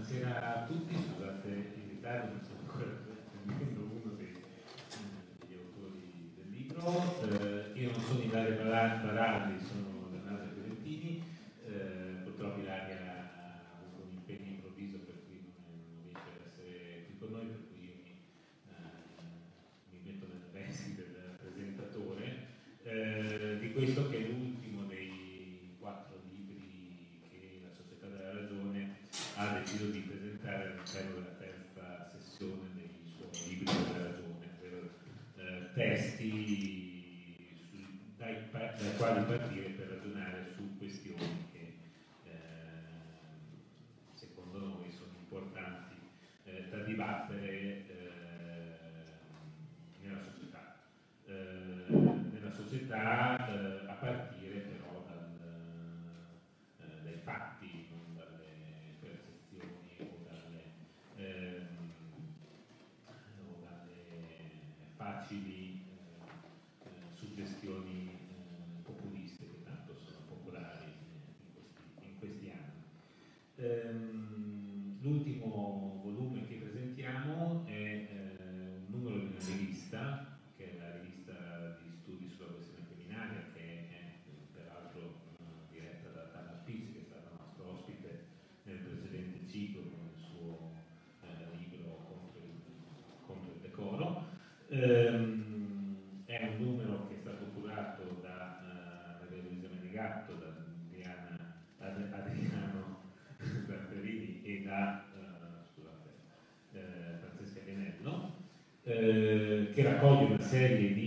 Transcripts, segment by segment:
Buonasera a tutti, scusate il ritardo, non sono ancora prendendo uno dei, degli autori del libro. Eh, io non sono Ilaria Baraldi, sono Ehm, l'ultimo volume che che raccoglie una serie di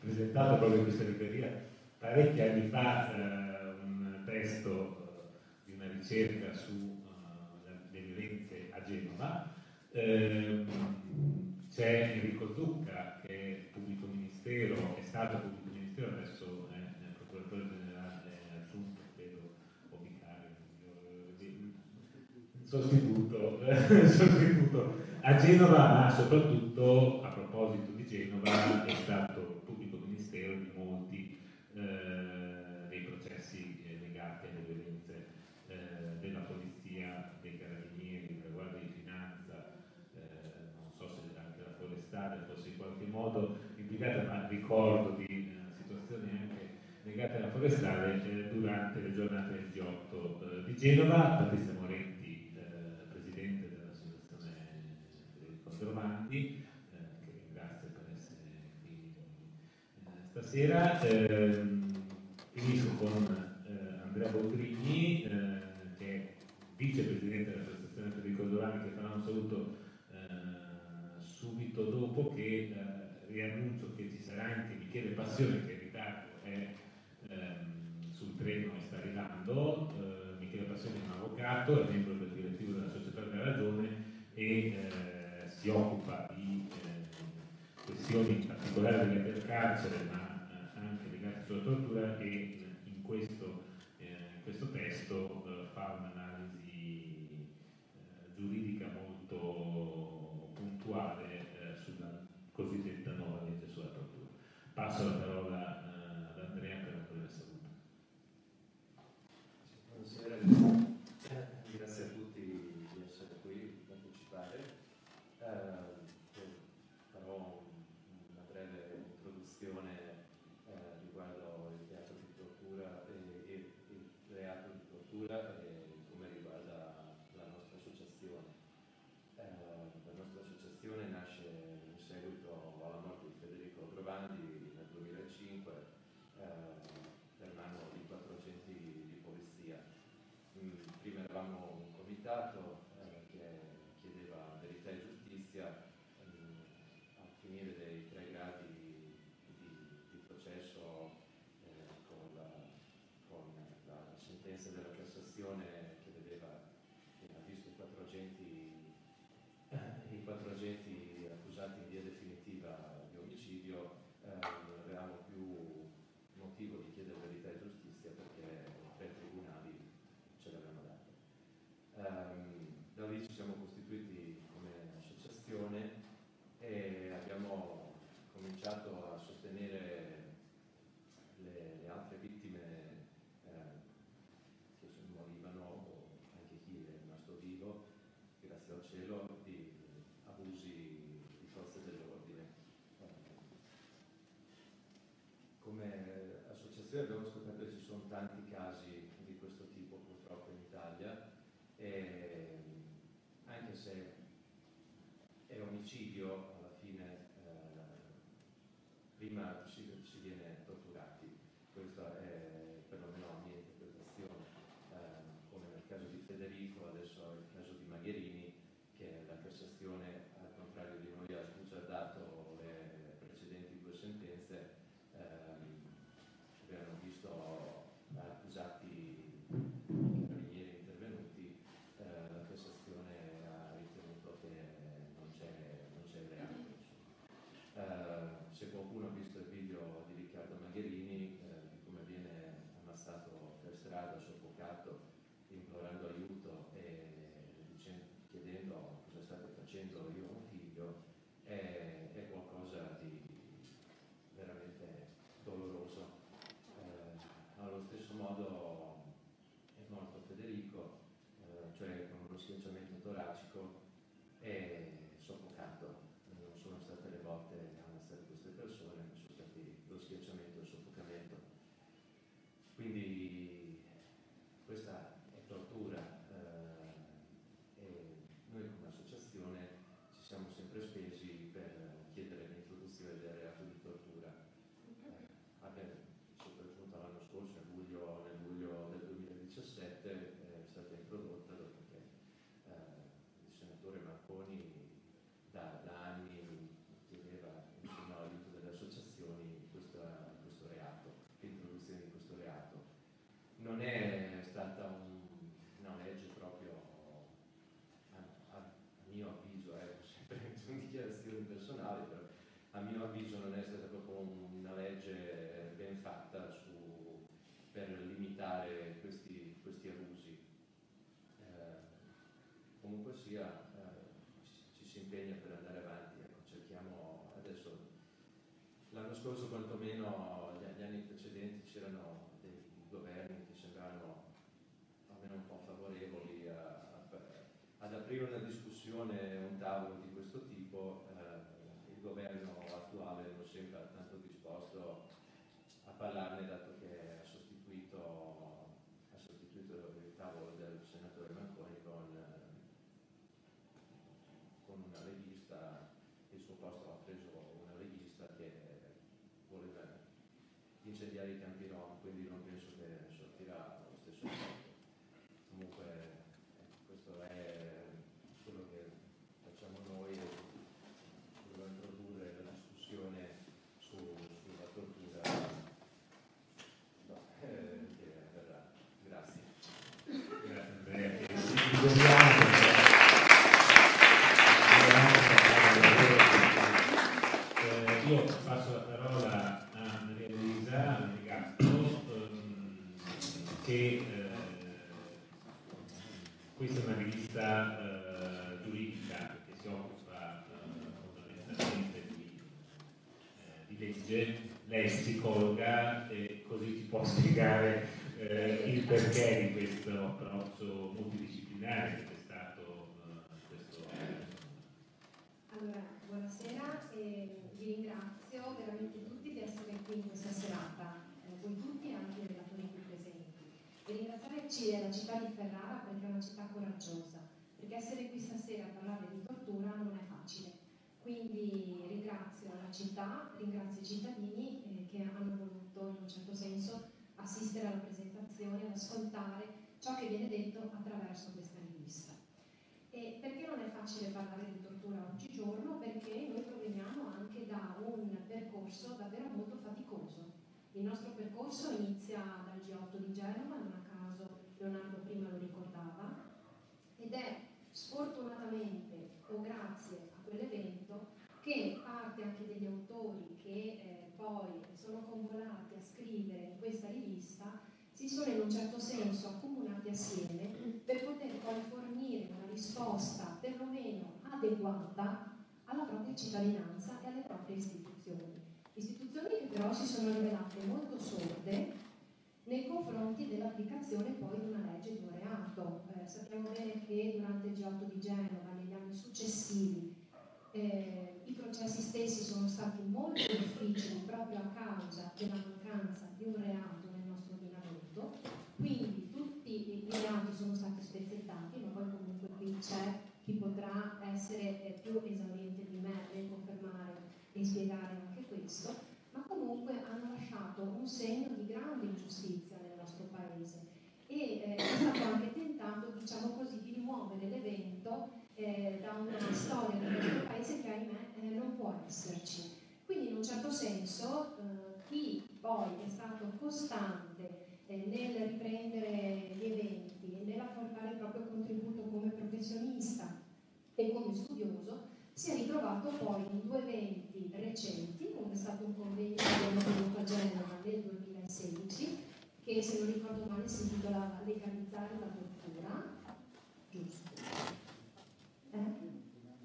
presentato proprio in questa libreria parecchi anni fa eh, un testo eh, di una ricerca sulle eh, violenze a Genova. Ehm, c'è Enrico Zucca che è pubblico ministero, è stato pubblico ministero, adesso è procuratore generale aggiunto, credo, o vicario, sostituto, sostituto a Genova, ma soprattutto a proposito di Genova è stato ricordo di eh, situazioni anche legate alla forestale eh, durante le giornate del G8 eh, di Genova, Battista Moretti, presidente dell'associazione dei Contromandi, che ringrazio per essere qui stasera, ehm, finisco con Andrea Bottrini, che è vicepresidente dell'associazione per i Contromandi, che farà un saluto subito dopo che riannuncio che anche Michele Passione che in ritardo è ehm, sul treno e sta arrivando, eh, Michele Passione è un avvocato, è membro del direttivo della società della ragione e eh, si occupa di eh, questioni in particolare legate al carcere ma eh, anche legate sulla tortura e eh, in questo, eh, in questo testo fa un'analisi giuridica molto puntuale so that discussione, un tavolo di questo tipo, eh, il governo attuale non sembra tanto disposto a parlarne da tutti. che eh, questa è una rivista eh, giuridica che si occupa eh, fondamentalmente di, eh, di, legge, lei è psicologa e così ci può spiegare eh, il perché di questo approccio multidisciplinare che c'è stato questo allora, buonasera e vi ringrazio veramente tutti di essere qui in questa serata. voi tutti FRC è la città di Ferrara perché è una città coraggiosa, perché essere qui stasera a parlare di tortura non è facile. Quindi ringrazio la città, ringrazio i cittadini eh, che hanno voluto in un certo senso assistere alla presentazione e ascoltare ciò che viene detto attraverso questa rivista. E perché non è facile parlare di tortura oggigiorno? Perché noi proveniamo anche da un percorso davvero molto faticoso. Il nostro percorso inizia dal G8 di Genova, Leonardo prima lo ricordava, ed è sfortunatamente o grazie a quell'evento che parte anche degli autori che eh, poi sono convolati a scrivere questa rivista si sono in un certo senso accomunati assieme per poter poi fornire una risposta perlomeno adeguata alla propria cittadinanza e alle proprie istituzioni. Istituzioni che però si sono rivelate molto sorde nei confronti dell'applicazione poi di una legge di un reato. Eh, sappiamo bene che durante il G8 di Genova, negli anni successivi, eh, i processi stessi sono stati molto difficili proprio a causa della mancanza di un reato nel nostro ordinamento, quindi tutti i reati sono stati spezzettati, ma poi comunque qui c'è chi potrà essere eh, più esauriente di me nel confermare e spiegare anche questo, ma comunque hanno lasciato un segno di grande ingiustizia nel nostro paese e eh, è stato anche tentato, diciamo così, di rimuovere l'evento eh, da una storia del nostro paese che ahimè eh, non può esserci. Quindi in un certo senso eh, chi poi è stato costante eh, nel riprendere gli eventi e nell'apportare il proprio contributo come professionista e come studioso si è ritrovato poi in due eventi recenti, è stato un convegno che abbiamo tenuto a Genova nel 2016, che se non ricordo male si intitolava Legalizzare la tortura, giusto? Eh?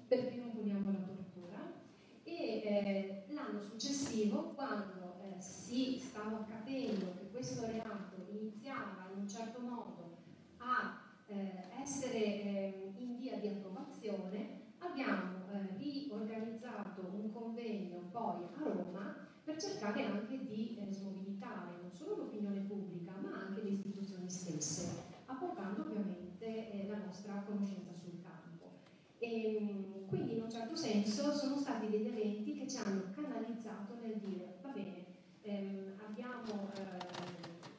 Perché non vogliamo la tortura? E eh, l'anno successivo, quando eh, si stava capendo che questo reato iniziava in un certo modo a eh, essere eh, in via di approvazione, abbiamo eh, riorganizzato un convegno poi a Roma per cercare anche di eh, smobilitare non solo l'opinione pubblica ma anche le istituzioni stesse, apportando ovviamente eh, la nostra conoscenza sul campo. E, ehm, quindi in un certo senso sono stati degli eventi che ci hanno canalizzato nel dire va bene, ehm, abbiamo eh,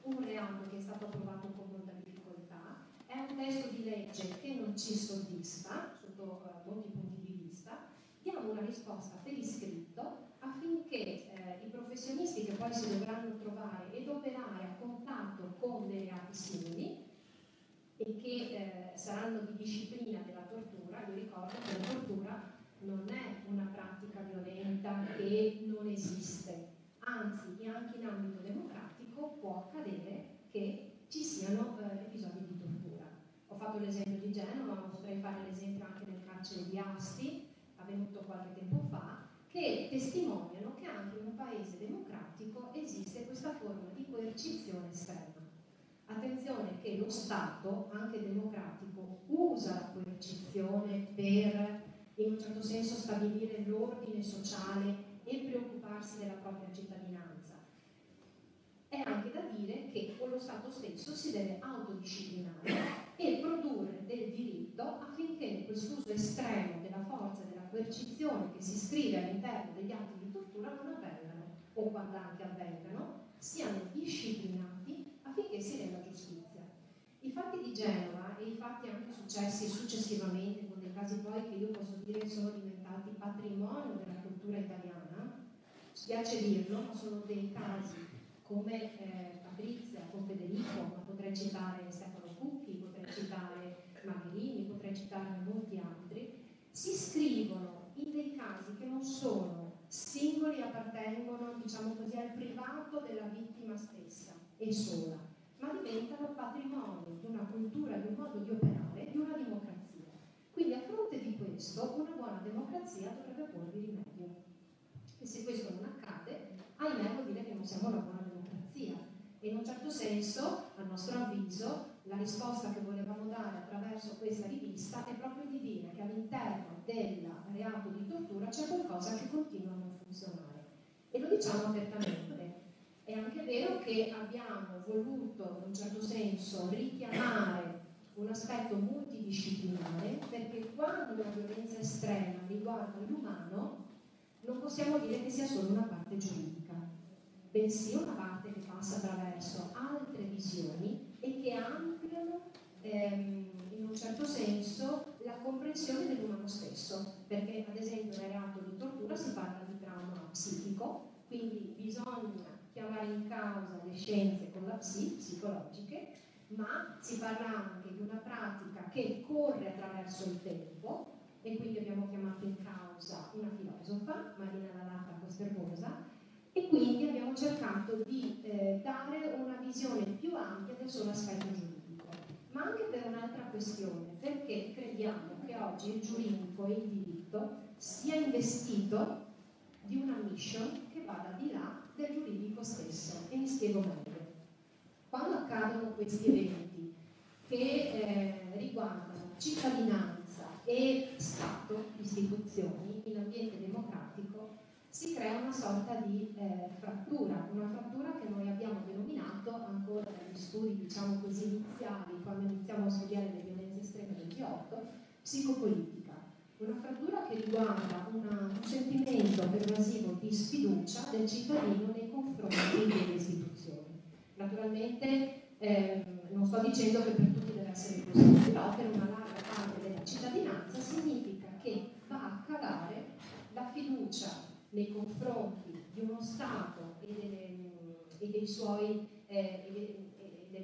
un reato che è stato approvato con molta difficoltà, è un testo di legge che non ci soddisfa sotto eh, molti punti di vista, diamo una risposta per iscritto affinché eh, i professionisti che poi si dovranno trovare ed operare a contatto con dei reati simili e che eh, saranno di disciplina della tortura, io ricordo che la tortura non è una pratica violenta che non esiste, anzi anche in ambito democratico può accadere che ci siano eh, episodi di tortura. Ho fatto l'esempio di Genova, ma potrei fare l'esempio anche nel carcere di Asti, avvenuto qualche tempo fa, che testimoniano che anche in un paese democratico esiste questa forma di coercizione estrema. Attenzione che lo Stato, anche democratico, usa la coercizione per in un certo senso stabilire l'ordine sociale e preoccuparsi della propria cittadinanza. È anche da dire che lo Stato stesso si deve autodisciplinare e produrre del diritto affinché quest'uso estremo della forza e della coercizione che si scrive all'interno degli atti di tortura non avvengano, o quando anche avvengano, siano disciplinati affinché si renda giustizia. I fatti di Genova e i fatti anche successi successivamente, con dei casi poi che io posso dire sono diventati patrimonio della cultura italiana, spiace dirlo, ma sono dei casi come eh, Patrizia, con Federico, ma potrei citare Stefano Cucchi, potrei citare Magherini, potrei citarne molti altri, si scrivono in dei casi che non sono singoli, appartengono, diciamo così, al privato della vittima stessa e sola, ma diventano patrimonio di una cultura, di un modo di operare, di una democrazia. Quindi a fronte di questo una buona democrazia dovrebbe porvi rimedio. E se questo non accade, ahimè vuol dire che non siamo una buona democrazia. E in un certo senso, a nostro avviso, la risposta che volevamo dare attraverso questa rivista è proprio di dire che all'interno del reato di tortura c'è qualcosa che continua a non funzionare. E lo diciamo apertamente. È anche vero che abbiamo voluto, in un certo senso, richiamare un aspetto multidisciplinare perché quando la violenza estrema riguarda l'umano, non possiamo dire che sia solo una parte giuridica, bensì una parte che passa attraverso altre visioni e che ampliano ehm, in un certo senso la comprensione dell'umano stesso, perché ad esempio nel reato di tortura si parla di trauma psichico, quindi bisogna chiamare in causa le scienze con la psi, psicologiche, ma si parla anche di una pratica che corre attraverso il tempo e quindi abbiamo chiamato in causa una filosofa, Marina Lalata Costerbosa, e quindi abbiamo cercato di eh, dare una visione più ampia del solo aspetto giuridico, ma anche per un'altra questione, perché crediamo che oggi il giuridico e il diritto sia investito di una mission che vada di là del giuridico stesso e mi spiego meglio. Quando accadono questi eventi che eh, riguardano cittadinanza e Stato, istituzioni, in ambiente democratico, si crea una sorta di eh, frattura, una frattura che noi abbiamo studi, diciamo così, iniziali, quando iniziamo a studiare le violenze estreme del G8, psicopolitica. Una frattura che riguarda una, un sentimento pervasivo di sfiducia del cittadino nei confronti delle istituzioni. Naturalmente eh, non sto dicendo che per tutti deve essere così, però per una larga parte della cittadinanza significa che va a calare la fiducia nei confronti di uno Stato e delle, e suoi, eh,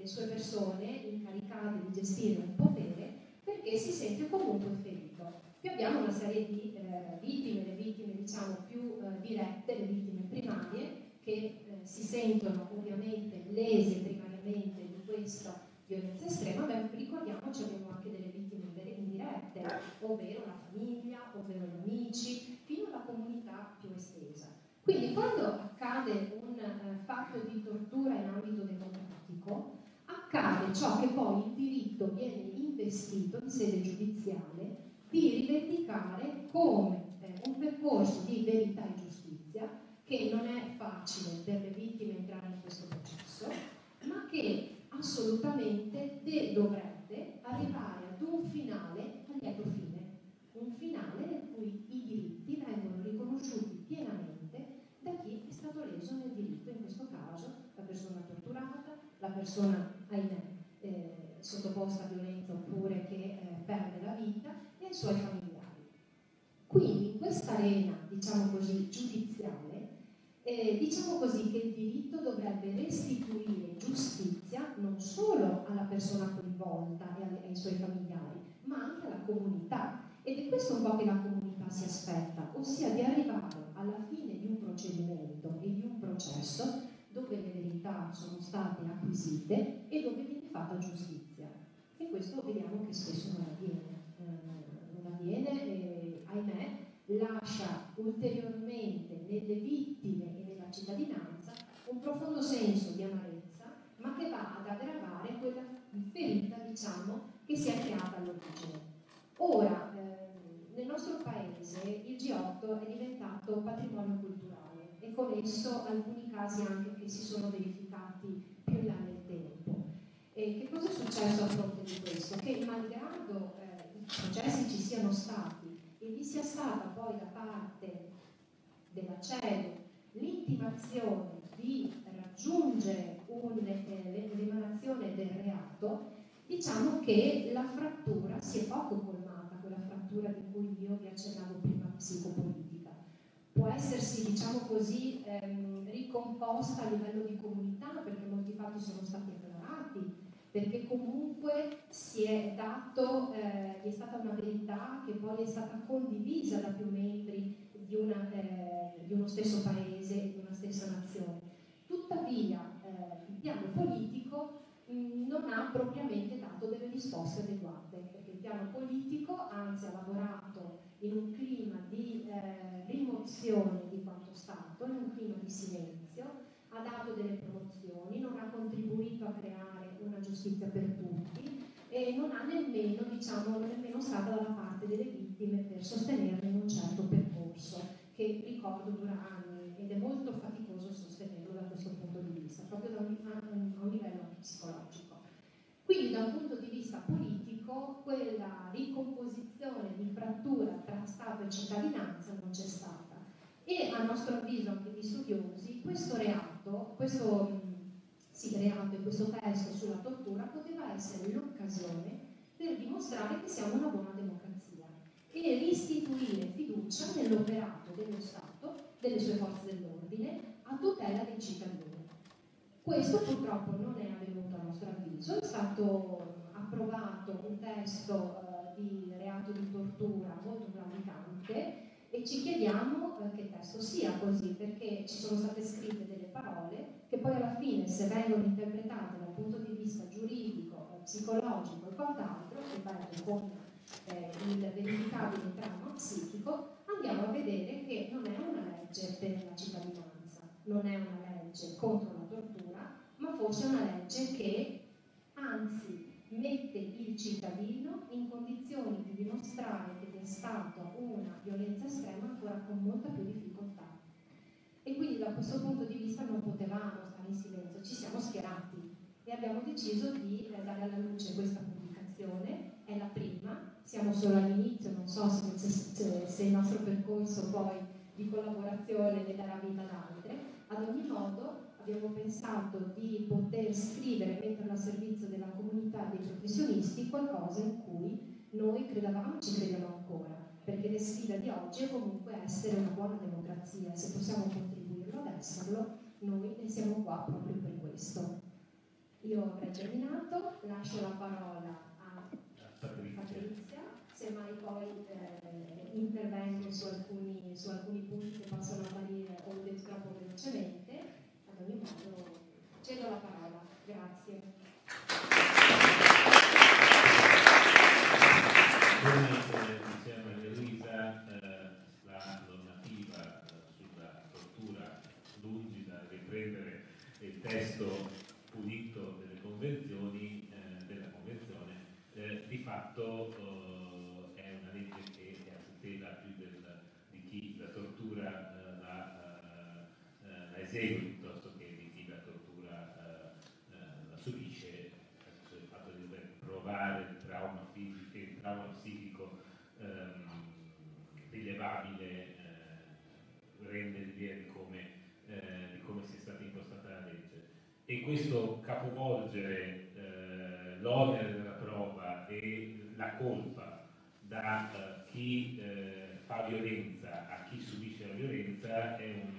delle sue persone incaricate di gestire un potere perché si sente comunque ferito. Qui abbiamo una serie di eh, vittime, le vittime diciamo più eh, dirette, le vittime primarie, che eh, si sentono ovviamente lese primariamente di questa violenza estrema, ma ricordiamoci abbiamo anche delle vittime indirette, ovvero la famiglia, ovvero gli amici, fino alla comunità più estesa. Quindi quando accade un eh, fatto di tortura in ambito democratico, accade ciò che poi il diritto viene investito in sede giudiziale di rivendicare come eh, un percorso di verità e giustizia, che non è facile per le vittime entrare in questo processo, ma che assolutamente dovrebbe arrivare ad un finale a lieto fine, un finale nel cui i diritti vengono riconosciuti pienamente da chi è stato leso nel diritto, in questo caso la persona torturata, la persona, ahimè, eh, sottoposta a violenza oppure che eh, perde la vita e i suoi familiari. Quindi in questa arena, diciamo così, giudiziale, eh, diciamo così che il diritto dovrebbe restituire giustizia non solo alla persona coinvolta e ai, ai suoi familiari, ma anche alla comunità. Ed è questo un po' che la comunità si aspetta, ossia di arrivare alla fine di un procedimento e di un processo dove le verità sono state acquisite e dove viene fatta giustizia. E questo vediamo che spesso non avviene. Eh, non avviene e, ahimè, lascia ulteriormente nelle vittime e nella cittadinanza un profondo senso di amarezza, ma che va ad aggravare quella ferita, diciamo, che si è creata all'origine. Ora, eh, nel nostro paese il G8 è diventato patrimonio culturale e con esso alcuni casi anche che si sono verificati più là nel tempo. E che cosa è successo a fronte di questo? Che malgrado eh, i processi ci siano stati e vi sia stata poi da parte della CEDU l'intimazione di raggiungere eh, l'emanazione del reato, diciamo che la frattura si è poco colmata, quella frattura di cui io vi accennavo prima psicopolitica. Può essersi, diciamo così, ehm, ricomposta a livello di comunità, perché molti fatti sono stati acclarati, perché comunque si è dato, eh, è stata una verità che poi è stata condivisa da più membri di, una, eh, di uno stesso paese, di una stessa nazione. Tuttavia eh, il piano politico mm, non ha propriamente dato delle risposte adeguate, perché il piano politico anzi ha lavorato in un clima di rimozione di quanto Stato, in un clima di silenzio, ha dato delle promozioni, non ha contribuito a creare una giustizia per tutti e non ha nemmeno, diciamo, nemmeno stata dalla parte delle vittime per sostenerle in un certo percorso che ricordo dura anni ed è molto faticoso sostenerlo da questo punto di vista, proprio da un, a, un livello psicologico. Quindi da un punto di vista politico quella ricomposizione di frattura tra Stato e cittadinanza non c'è stata e a nostro avviso anche gli studiosi questo reato, questo sì, reato in questo testo sulla tortura poteva essere l'occasione per dimostrare che siamo una buona democrazia e restituire fiducia nell'operato dello Stato, delle sue forze dell'ordine, a tutela dei cittadini. Questo purtroppo non è avvenuto a nostro avviso, è stato approvato un testo eh, di reato di tortura molto claudicante e ci chiediamo eh, che testo sia così, perché ci sono state scritte delle parole che poi alla fine, se vengono interpretate dal punto di vista giuridico, psicologico e quant'altro, ripeto, con eh, il verificabile trauma psichico, andiamo a vedere che non è una legge per la cittadinanza, non è una legge contro la tortura, ma forse una legge che anzi mette il cittadino in condizioni di dimostrare che è stata una violenza estrema ancora con molta più difficoltà. E quindi da questo punto di vista non potevamo stare in silenzio, ci siamo schierati e abbiamo deciso di eh, dare alla luce questa pubblicazione, è la prima, siamo solo all'inizio, non so se, se, se il nostro percorso poi di collaborazione ne darà vita ad altre, ad ogni modo abbiamo pensato di poter scrivere, metterlo a servizio della comunità dei professionisti qualcosa in cui noi credevamo e ci crediamo ancora, perché la sfida di oggi è comunque essere una buona democrazia, se possiamo contribuirlo ad esserlo, noi ne siamo qua proprio per questo. Io avrei terminato, lascio la parola a Patrizia, semmai poi eh, intervengo su alcuni, su alcuni punti che possono apparire o troppo velocemente ad ogni modo cedo la parola. Grazie. Come diceva Maria Luisa, eh, la normativa sulla tortura, lungi da riprendere il testo pulito delle convenzioni, eh, della convenzione, eh, di fatto eh, è una legge che è a tutela più del, di chi la tortura eh, la, eh, la esegue provare il trauma fisico, il trauma psichico ehm, rilevabile eh, rende l'idea di come, eh, di come sia stata impostata la legge. E questo capovolgere eh, l'onere della prova e la colpa da eh, chi eh, fa violenza a chi subisce la violenza è un,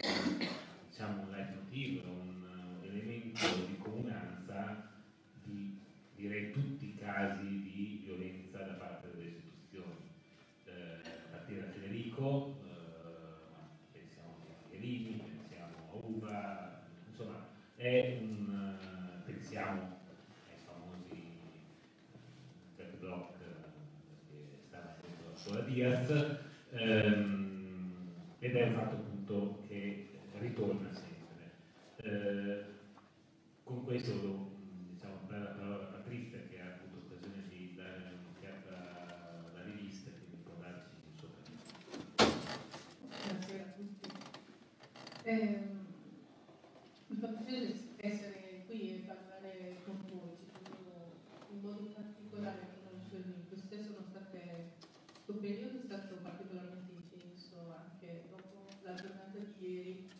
diciamo, un leitmotiv, un, elemento di comunanza di direi tutti casi di Diaz, ehm, ed è un fatto appunto che ritorna sempre. Eh, con questo diciamo, dare la parola a Patrizia Eh, mi fa piacere essere qui e parlare con voi, ci tenevo in modo particolare a conoscere il Questo sono state, questo periodo è stato particolarmente intenso anche dopo la giornata di ieri,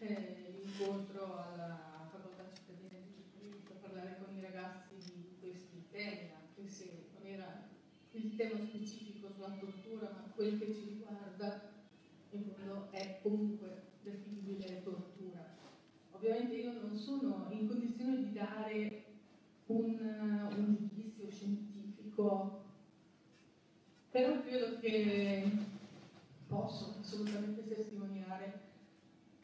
eh, l'incontro alla facoltà cittadina di diritto, parlare con i ragazzi di questi temi, anche se non era tema specifico sulla tortura, ma quel che ci riguarda in fondo è comunque definibile tortura. Ovviamente io non sono in condizione di dare un, un giudizio scientifico, però credo che posso assolutamente testimoniare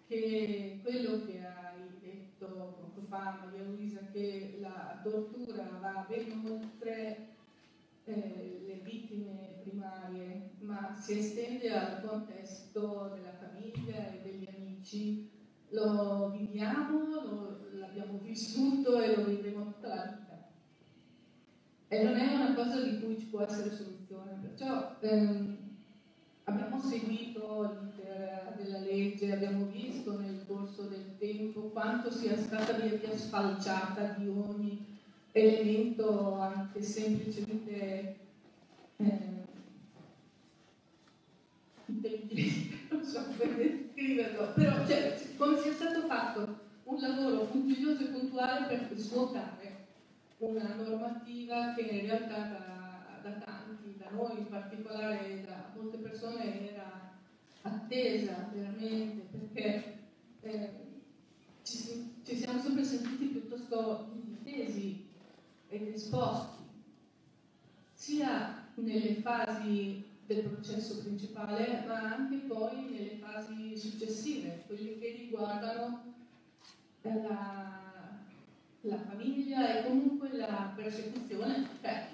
che quello che hai detto poco fa, Maria Luisa, che la tortura va ben oltre eh, le vittime primarie, ma si estende al contesto della famiglia e degli amici. Lo viviamo, l'abbiamo vissuto e lo vivremo tutta la vita. E non è una cosa di cui ci può essere soluzione. Perciò ehm, abbiamo seguito l'iter della legge, abbiamo visto nel corso del tempo quanto sia stata via via sfalciata di ogni elemento anche semplicemente eh, intelligente, non so come descriverlo, però cioè, come sia stato fatto un lavoro puntiglioso e puntuale per svuotare una normativa che in realtà da, da tanti, da noi in particolare, da molte persone era attesa veramente perché eh, ci, ci, siamo sempre sentiti piuttosto indifesi ed esposti sia nelle fasi del processo principale ma anche poi nelle fasi successive, quelle che riguardano la la famiglia e comunque la persecuzione, cioè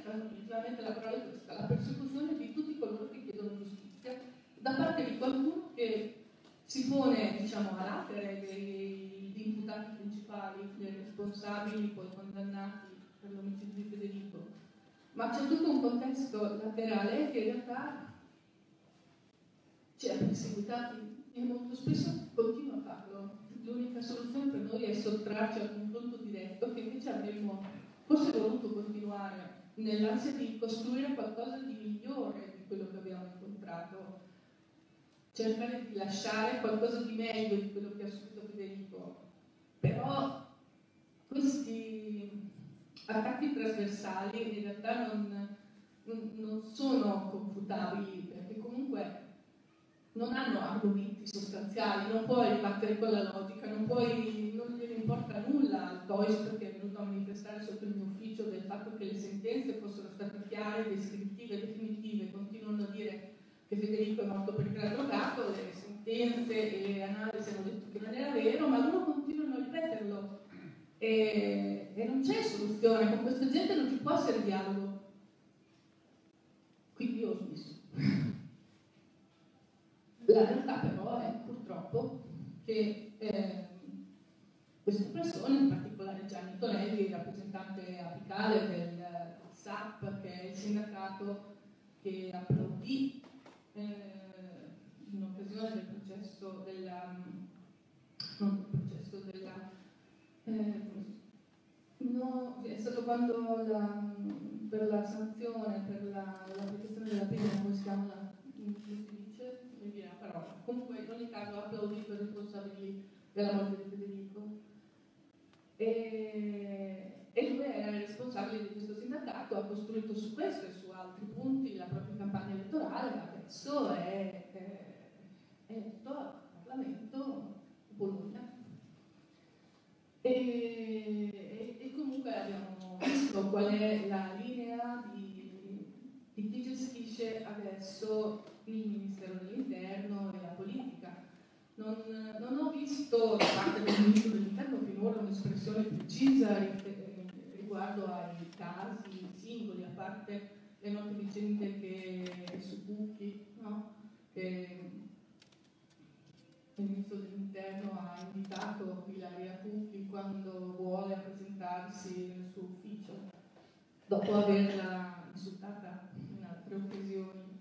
la parola è questa, la persecuzione di tutti coloro che chiedono giustizia. Da parte di qualcuno che si pone diciamo, a latere degli imputati principali, dei responsabili poi condannati per l'omicidio di Federico. Ma c'è tutto un contesto laterale che in realtà ci ha perseguitati e molto spesso continua a farlo l'unica soluzione per noi è sottrarci al confronto diretto che invece avremmo forse voluto continuare nell'ansia di costruire qualcosa di migliore di quello che abbiamo incontrato, cercare di lasciare qualcosa di meglio di quello che ha subito Federico. Però questi attacchi trasversali in realtà non, non, non sono confutabili perché comunque non hanno argomenti sostanziali, non puoi ribattere con la logica, non, puoi, non gliene importa nulla al TOIS che è venuto a manifestare sotto il mio ufficio del fatto che le sentenze fossero state chiare, descrittive, definitive, continuano a dire che Federico è morto perché era drogato, le sentenze e le analisi hanno detto che non era vero, ma loro continuano a ripeterlo e, e non c'è soluzione, con questa gente non ci può essere dialogo. Quindi io ho smesso. La realtà però è purtroppo che eh, queste persone, in particolare Gianni Tonelli, rappresentante apicale del SAP, che è il sindacato che applaudì eh, in occasione del processo della, non del processo della eh, no, è stato quando la, per la sanzione, per la, l'applicazione della pena, come si chiama la, parola. Comunque in ogni caso ha applaudito i responsabili della morte di Federico. E, e lui era il responsabile di questo sindacato, ha costruito su questo e su altri punti la propria campagna elettorale, adesso è, è, eletto al Parlamento Bologna. E, comunque abbiamo visto qual è la linea di, di chi gestisce adesso il Ministero dell'Interno e la politica. Non, non ho visto da parte del Ministro dell'Interno finora un'espressione precisa riguardo ai casi singoli, a parte le note vicende che su Cucchi, no? che Ministro dell'Interno ha invitato Ilaria Cucchi quando vuole presentarsi nel suo ufficio, dopo averla insultata in altre occasioni.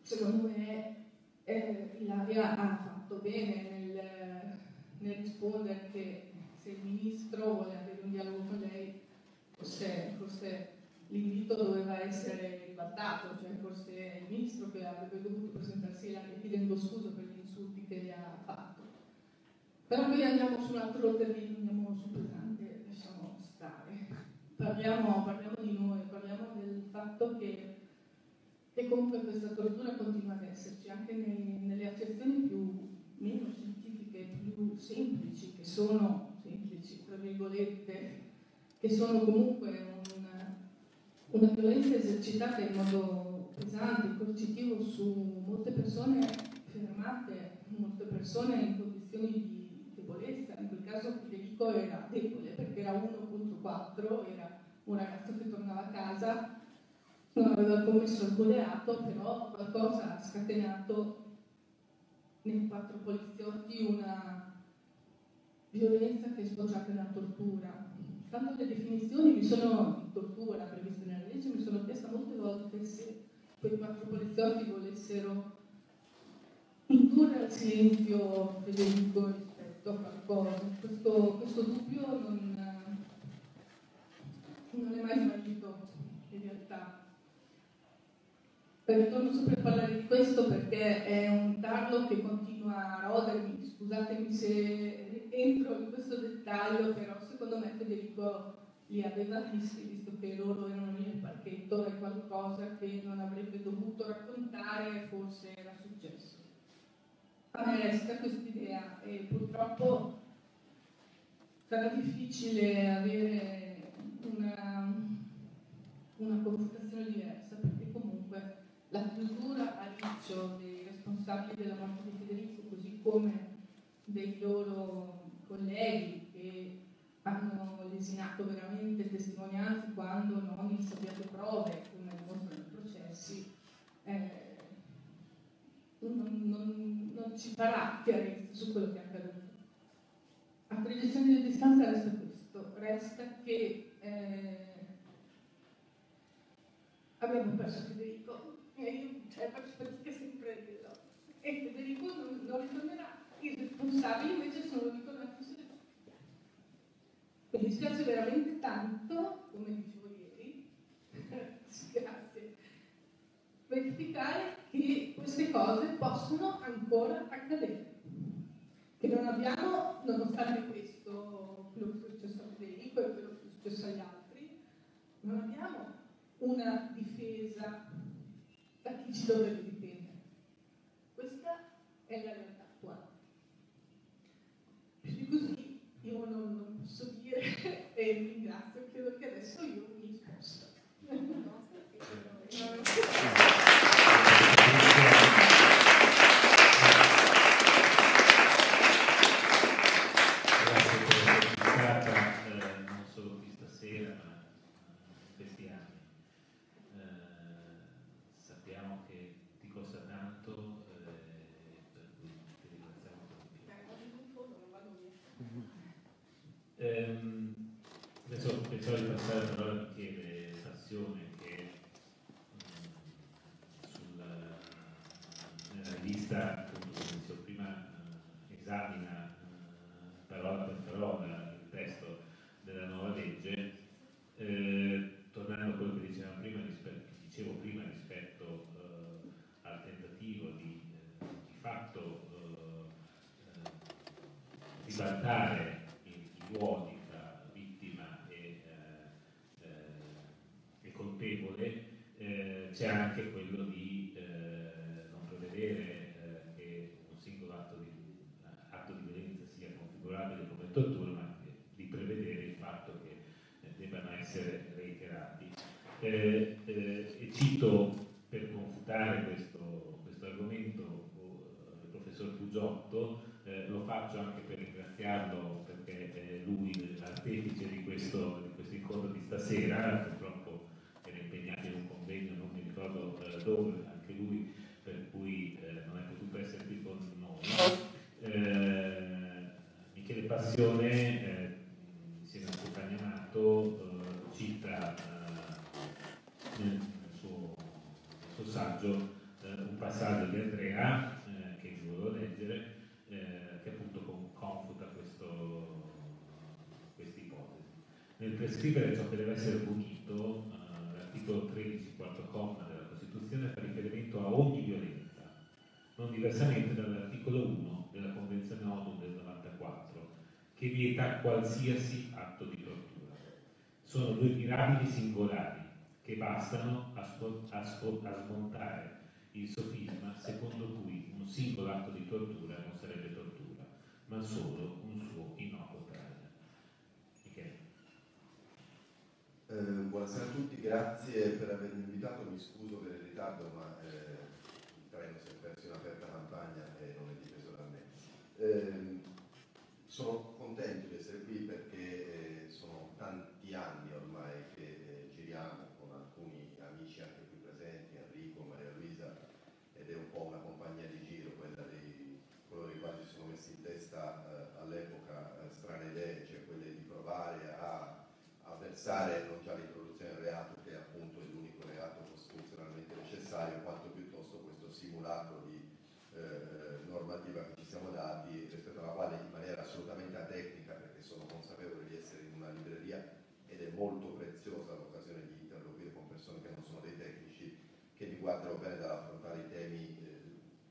Secondo me eh, Ilaria ha fatto bene nel, nel, rispondere che se il ministro vuole avere un dialogo con lei, forse, forse l'invito doveva essere ribaltato, cioè forse il ministro che avrebbe dovuto presentarsi Ilaria chiedendo scusa per gli insulti che le ha fatto. Però qui andiamo su un altro terreno, andiamo su pesante, lasciamo stare. Parliamo, parliamo di noi, parliamo del fatto che e comunque questa tortura continua ad esserci anche nei, nelle accezioni più meno scientifiche, più semplici, che sono semplici, tra virgolette, che sono comunque una violenza esercitata in modo pesante, coercitivo su molte persone fermate, molte persone in condizioni di debolezza. In quel caso Federico era debole perché era uno contro quattro, era un ragazzo che tornava a casa non aveva commesso alcun reato, però qualcosa ha scatenato nei quattro poliziotti una violenza che è sfociata una tortura. Stando le definizioni mi sono di tortura previste nella legge, mi sono chiesta molte volte se quei quattro poliziotti volessero indurre al silenzio Federico rispetto a qualcosa. Questo, questo dubbio non, non è mai smarrito in realtà. Ritorno sempre a parlare di questo perché è un tarlo che continua a rodermi, scusatemi se entro in questo dettaglio, però secondo me Federico li aveva visti, visto che loro erano lì nel parchetto, è qualcosa che non avrebbe dovuto raccontare, forse era successo. A me resta questa idea e purtroppo sarà difficile avere una, una confrontazione diversa, perché comunque la chiusura a riccio dei responsabili della morte di Federico, così come dei loro colleghi che hanno lesinato veramente testimonianze quando non insabbiate prove, come dimostrano i processi, eh, non, non, non, ci farà chiarezza su quello che è accaduto. A gestioni di distanza resta questo, resta che eh, abbiamo perso Federico. E io cioè, faccio fatica sempre a dirlo. E Federico non, non ritornerà. I responsabili invece sono ritornati sempre mi dispiace veramente tanto, come dicevo ieri, grazie, verificare che queste cose possono ancora accadere. Che non abbiamo, nonostante questo, quello che è successo a Federico e quello che è successo agli altri, non abbiamo una difesa da chi ci dovrebbe difendere. Questa è la realtà attuale. Più così io non posso dire e ringrazio, credo che adesso io mi sposto. Adesso pensavo di passare la parola a Michele Passione che mh, sulla, nella rivista, appunto, come dicevo prima, eh, esamina eh, parola per parola il testo della nuova legge. Eh, tornando a quello che diceva prima, rispetto, dicevo prima rispetto eh, al tentativo di, eh, di fatto ribaltare ruoli tra vittima e, eh, eh, e colpevole, eh, c'è anche quello di eh, non prevedere eh, che un singolo atto di, atto di, violenza sia configurabile come tortura, ma di prevedere il fatto che debbano essere reiterati. e cito per confutare questo, questo argomento il professor Pugiotto, lo faccio anche per ringraziarlo perché è lui l'artefice di questo, di questo incontro di stasera, purtroppo era impegnato in un ricordo eh, dove, anche lui, per cui eh, non è potuto essere qui con noi. Eh, Michele Passione, eh, insieme a Stefania Amato, eh, cita eh, nel suo, nel suo saggio un passaggio di Andrea, che vi volevo leggere, che appunto confuta questa ipotesi. Nel prescrivere ciò che deve essere punito, eh, l'articolo 13, quarto comma riferimento a ogni violenza, non diversamente dall'articolo 1 della Convenzione ONU del 94, che vieta qualsiasi atto di tortura. Sono due mirabili singolari che bastano a, a, a smontare il sofisma secondo cui un singolo atto di tortura non sarebbe tortura, ma solo un suo innocuo. Eh, buonasera a tutti, grazie per avermi invitato, mi scuso per il ritardo, ma eh, il treno si è perso in aperta campagna e non è dipeso da me. Eh, sono contento di essere qui perché eh, sono tanti anni ormai che eh, giriamo con alcuni amici anche qui presenti, Enrico, Maria Luisa, ed è un po' una compagnia di giro quella di coloro i quali si sono messi in testa eh, all'epoca strane idee, cioè quelle di provare a, a versare non già l'introduzione del reato, che è appunto l'unico reato costituzionalmente necessario, quanto piuttosto questo simulato di eh, normativa che ci siamo dati, rispetto alla quale in maniera assolutamente atecnica, perché sono consapevole di essere in una libreria ed è molto preziosa l'occasione di interloquire con persone che non sono dei tecnici, che mi guardano bene dall'affrontare i temi eh,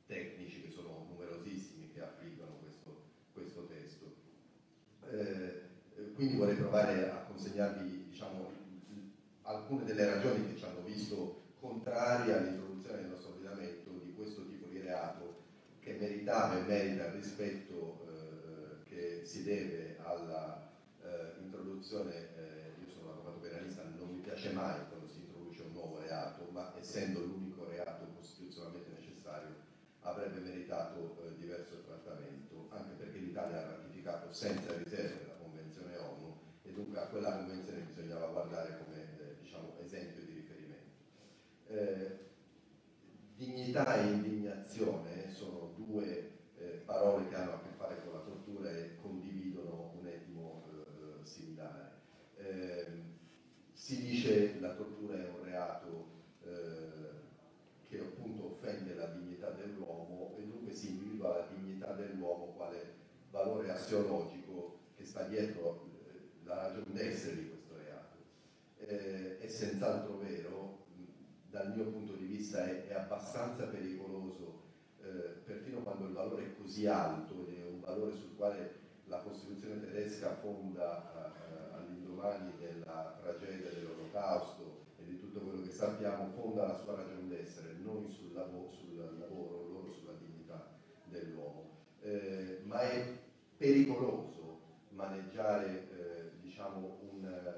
tecnici che sono numerosissimi che affliggono questo, questo testo. Eh, quindi vorrei provare a consegnarvi diciamo, alcune delle ragioni che ci hanno visto contrari all'introduzione nel nostro ordinamento di questo tipo di reato che meritava e merita il rispetto eh, che si deve all'introduzione, eh, io sono un avvocato penalista, non mi piace mai quando si introduce un nuovo reato, ma essendo l'unico avrebbe meritato eh, diverso trattamento, anche perché l'Italia ha ratificato senza riserve la Convenzione ONU e dunque a quella Convenzione bisognava guardare come eh, diciamo, esempio di riferimento. Eh, dignità e indignazione sono due eh, parole che hanno a che fare con la tortura e condividono un etimo eh, similare. Eh, si dice la tortura è un reato eh, che appunto offende la dignità dell'uomo e individua la dignità dell'uomo quale valore assiologico che sta dietro eh, la ragione d'essere di questo reato. Eh, è senz'altro vero, dal mio punto di vista è, è abbastanza pericoloso, eh, perfino quando il valore è così alto ed è un valore sul quale la Costituzione tedesca fonda eh, all'indomani della tragedia dell'Olocausto e di tutto quello che sappiamo, fonda la sua ragione d'essere, noi sul lavoro, sul lavoro loro sulla dignità dell'uomo. Eh, ma è pericoloso maneggiare eh, diciamo un,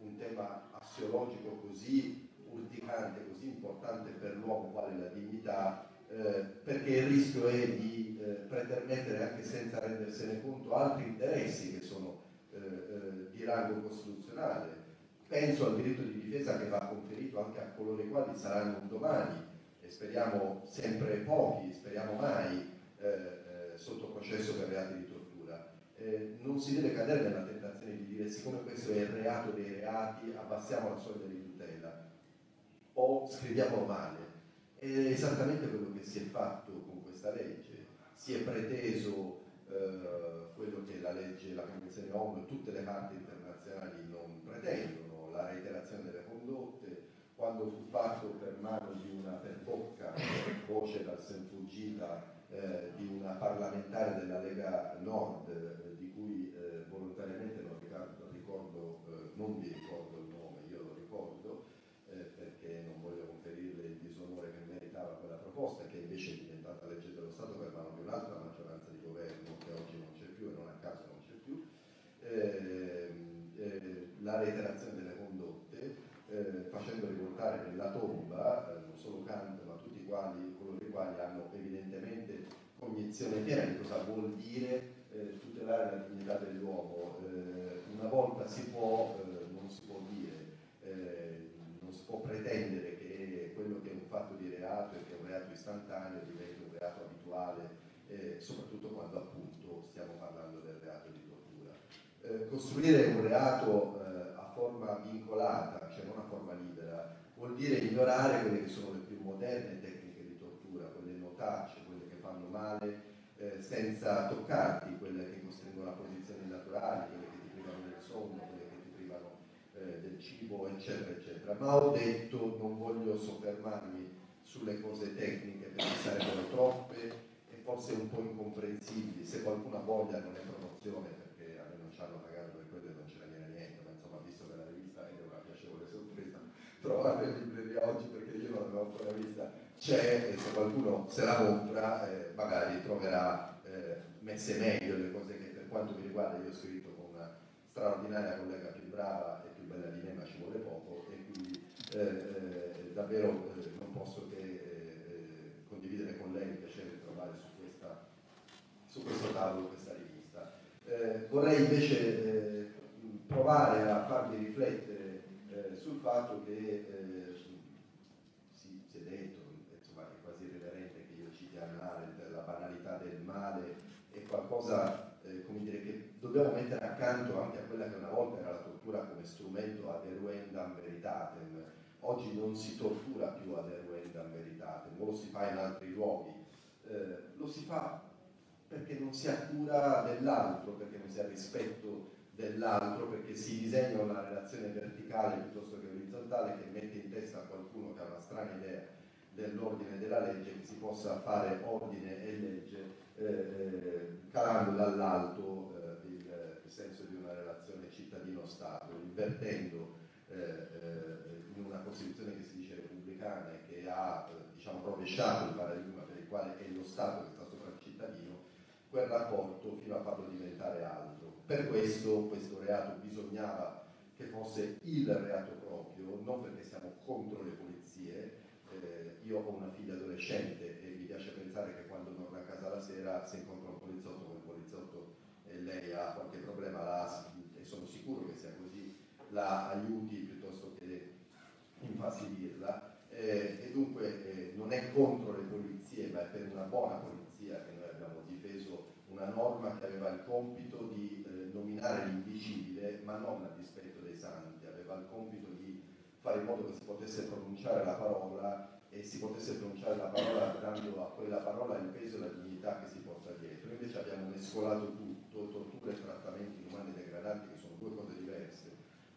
un tema assiologico così urticante, così importante per l'uomo quale la dignità, eh, perché il rischio è di eh, pretermettere anche senza rendersene conto altri interessi che sono eh, eh, di rango costituzionale. Penso al diritto di difesa che va conferito anche a coloro i quali saranno domani, e speriamo sempre pochi, speriamo mai, eh, sotto processo per reati di tortura. non si deve cadere nella tentazione di dire siccome questo è il reato dei reati abbassiamo la soglia di tutela o scriviamolo male. È esattamente quello che si è fatto con questa legge. Si è preteso eh, quello che la legge, la Convenzione ONU e tutte le parti internazionali non pretendono, la reiterazione delle condotte, quando fu fatto per mano di una per bocca, voce dal fuggita, eh, di una parlamentare della Lega Nord, eh, di cui eh, volontariamente non ricordo, ricordo eh, non vi ricordo il nome, io lo ricordo, perché non voglio conferirle il disonore che meritava quella proposta, che invece è diventata legge dello Stato per mano di un'altra maggioranza di governo che oggi non c'è più e non a caso non c'è più, ehm, eh, la reiterazione delle condotte, eh, facendo riportare nella tomba eh, non solo Kant ma tutti quali, coloro i quali hanno evidentemente cognizione piena di cosa vuol dire eh, tutelare la dignità dell'uomo. una volta si può, non si può dire, non si può pretendere che quello che è un fatto di reato e che è un reato istantaneo diventi un reato abituale, eh, soprattutto quando appunto stiamo parlando del reato di tortura. Eh, costruire un reato eh, a forma vincolata, cioè non a forma libera, vuol dire ignorare quelle che sono le più moderne tecniche di tortura, quelle notacce, quelle che fanno male eh, senza toccarti, quelle che costringono a posizioni naturali, quelle che ti privano del sonno, quelle che ti privano eh, del cibo, eccetera, eccetera. Ma ho detto, non voglio soffermarmi sulle cose tecniche perché sarebbero troppe e forse un po' incomprensibili. Se qualcuno ha voglia non è promozione perché a me non ci hanno pagato per quello e non ce ne viene niente, ma insomma visto che la rivista è una piacevole sorpresa trovare il libreria oggi perché io non l'avevo ancora vista, c'è e se qualcuno se la compra eh, magari troverà eh, messe meglio le cose che per quanto mi riguarda io ho scritto con una straordinaria collega più brava e più bella di me ma ci vuole poco e quindi eh, eh davvero eh, non posso che eh, condividere con lei il piacere di trovare su, questa, su questo tavolo questa rivista. vorrei invece provare a farvi riflettere sul fatto che si, si, è detto, insomma è quasi irriverente che io citi Hannah la banalità del male è qualcosa eh, dire, che dobbiamo mettere accanto anche a quella che una volta era la tortura come strumento ad eruendam veritatem. Oggi non si tortura più ad eruendam veritatem, non lo si fa in altri luoghi, eh, lo si fa perché non si ha cura dell'altro, perché non si ha rispetto dell'altro, perché si disegna una relazione verticale piuttosto che orizzontale che mette in testa a qualcuno che ha una strana idea dell'ordine della legge che si possa fare ordine e legge eh, eh calando dall'alto eh, il senso di una relazione cittadino-Stato, invertendo eh, in una Costituzione che si dice repubblicana e che ha diciamo, rovesciato il paradigma per il quale è lo Stato che sta sopra il cittadino, quel rapporto fino a farlo diventare altro. Per questo questo reato bisognava che fosse il reato proprio, non perché siamo contro le polizie, eh, io ho una figlia adolescente e mi piace pensare che quando torna a casa la sera se incontra un poliziotto, quel poliziotto e lei ha qualche problema la, e sono sicuro che sia così, la aiuti piuttosto che infastidirla. Eh, e dunque eh, non è contro le polizie, ma è per una buona polizia che noi abbiamo difeso una norma che aveva il compito di eh, nominare l'invicibile, ma non a dispetto dei santi, aveva il compito di fare in modo che si potesse pronunciare la parola e si potesse pronunciare la parola dando a quella parola il peso e la dignità che si porta dietro. Invece abbiamo mescolato tutto, torture e trattamenti umani degradanti, che sono due cose diverse,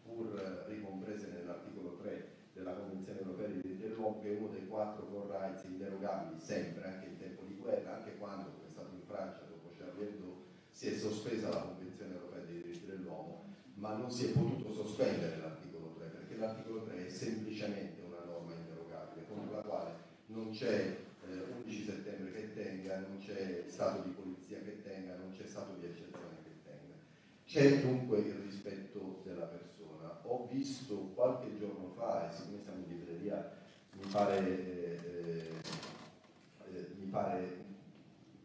pur ricomprese nell'articolo 3 della Convenzione Europea dei diritti dell'uomo, che è uno dei quattro core rights inderogabili, sempre, anche in tempo di guerra, anche quando, come è stato in Francia dopo Charlie Hebdo, si è sospesa la Convenzione Europea dei diritti dell'uomo, ma non si è potuto sospendere l'articolo 3, perché l'articolo 3 è semplicemente una norma inderogabile, contro la quale non c'è eh, 11 settembre che tenga, non c'è stato di polizia che tenga, non c'è stato di eccezione che tenga. C'è dunque il rispetto della persona. Ho visto qualche giorno fa, e siccome siamo in libreria, mi pare, eh, eh, mi pare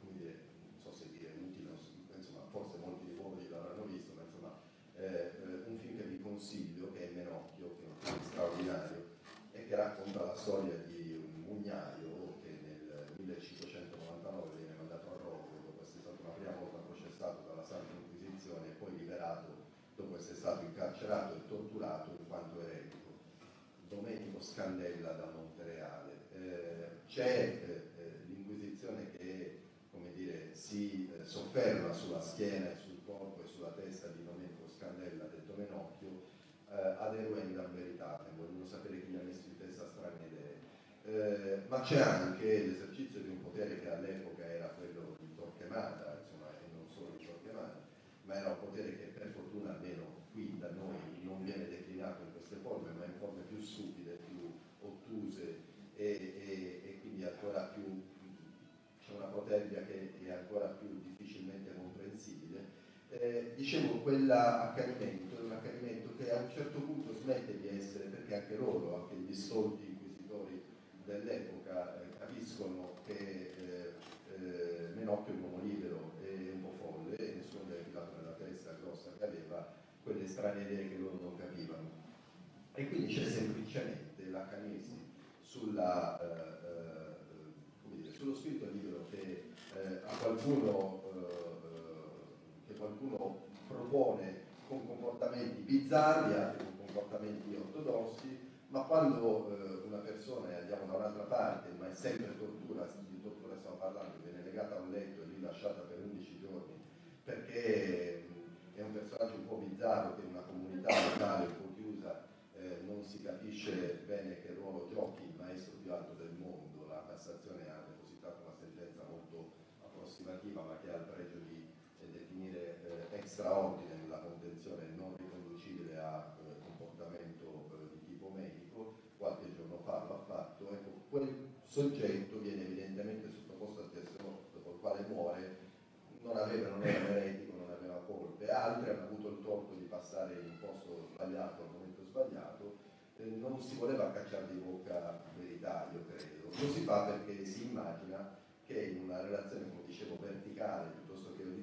come dire, non so se dire utile, insomma, forse molti di voi l'avranno visto, ma insomma, eh, un film che vi consiglio, che è Menocchio, che è un film straordinario, e che racconta la storia di un mugnaio che nel 1599 viene mandato a Roma, dopo essere stato una prima volta processato dalla Santa Inquisizione e poi liberato dopo essere stato incarcerato e torturato in quanto eretico. Domenico Scandella da Montereale. Eh, c'è eh, l'Inquisizione che dire, si eh, sofferma sulla schiena e sul corpo e sulla testa di Domenico Scandella, detto Menocchio, ad Eruendam Veritate, vogliono sapere chi gli ha messo in testa strane idee. Eh, ma c'è anche l'esercizio di un potere che all'epoca era quello di Torquemada, insomma, e non solo di Torquemada, ma era un potere che per fortuna almeno qui da noi non viene declinato in queste forme, ma in forme più stupide, protervia che è ancora più difficilmente comprensibile. Eh, dicevo, quell'accanimento è un accanimento che a un certo punto smette di essere, perché anche loro, anche gli stolti inquisitori dell'epoca, eh, capiscono che eh, eh Menocchio è un uomo libero e un po' folle e nessuno gli ha filato nella testa grossa che aveva quelle strane idee che loro non capivano. E quindi c'è semplicemente l'accanismo sulla, eh, sullo spirito libero che a qualcuno, che qualcuno propone con comportamenti bizzarri, anche con comportamenti ortodossi, ma quando eh, una persona, e andiamo da un'altra parte, ma è sempre tortura, di tortura stiamo parlando, viene legata a un letto e lì lasciata per 11 giorni, perché mh, è un personaggio un po' bizzarro che in una comunità locale un po' chiusa eh, non si capisce bene che ruolo giochi il maestro più alto del mondo, la Cassazione ha depositato una sentenza molto approssimativa ma che ha il pregio di eh, definire extraordine la contenzione non riconducibile a eh, comportamento eh, di tipo medico, qualche giorno fa lo ha fatto, ecco, quel soggetto viene evidentemente sottoposto a tesoro dopo il quale muore, non, aveva, non era eretico, non aveva colpe, altri hanno avuto il torto di passare in un posto sbagliato al momento sbagliato, eh, non si voleva cacciare di bocca verità, io credo, lo si fa perché si immagina che in una relazione, come dicevo, verticale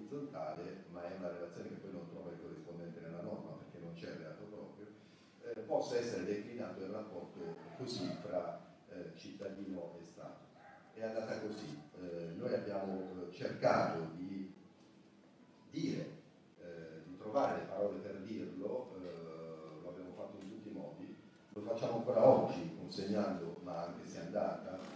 orizzontale, ma è una relazione che poi non trova il corrispondente nella norma perché non c'è il reato proprio, eh, possa essere declinato il rapporto così fra eh, cittadino e Stato. È andata così. Eh, noi abbiamo eh, cercato di dire, eh, di trovare le parole per dirlo, eh, lo abbiamo fatto in tutti i modi, lo facciamo ancora oggi consegnando, ma anche se è andata,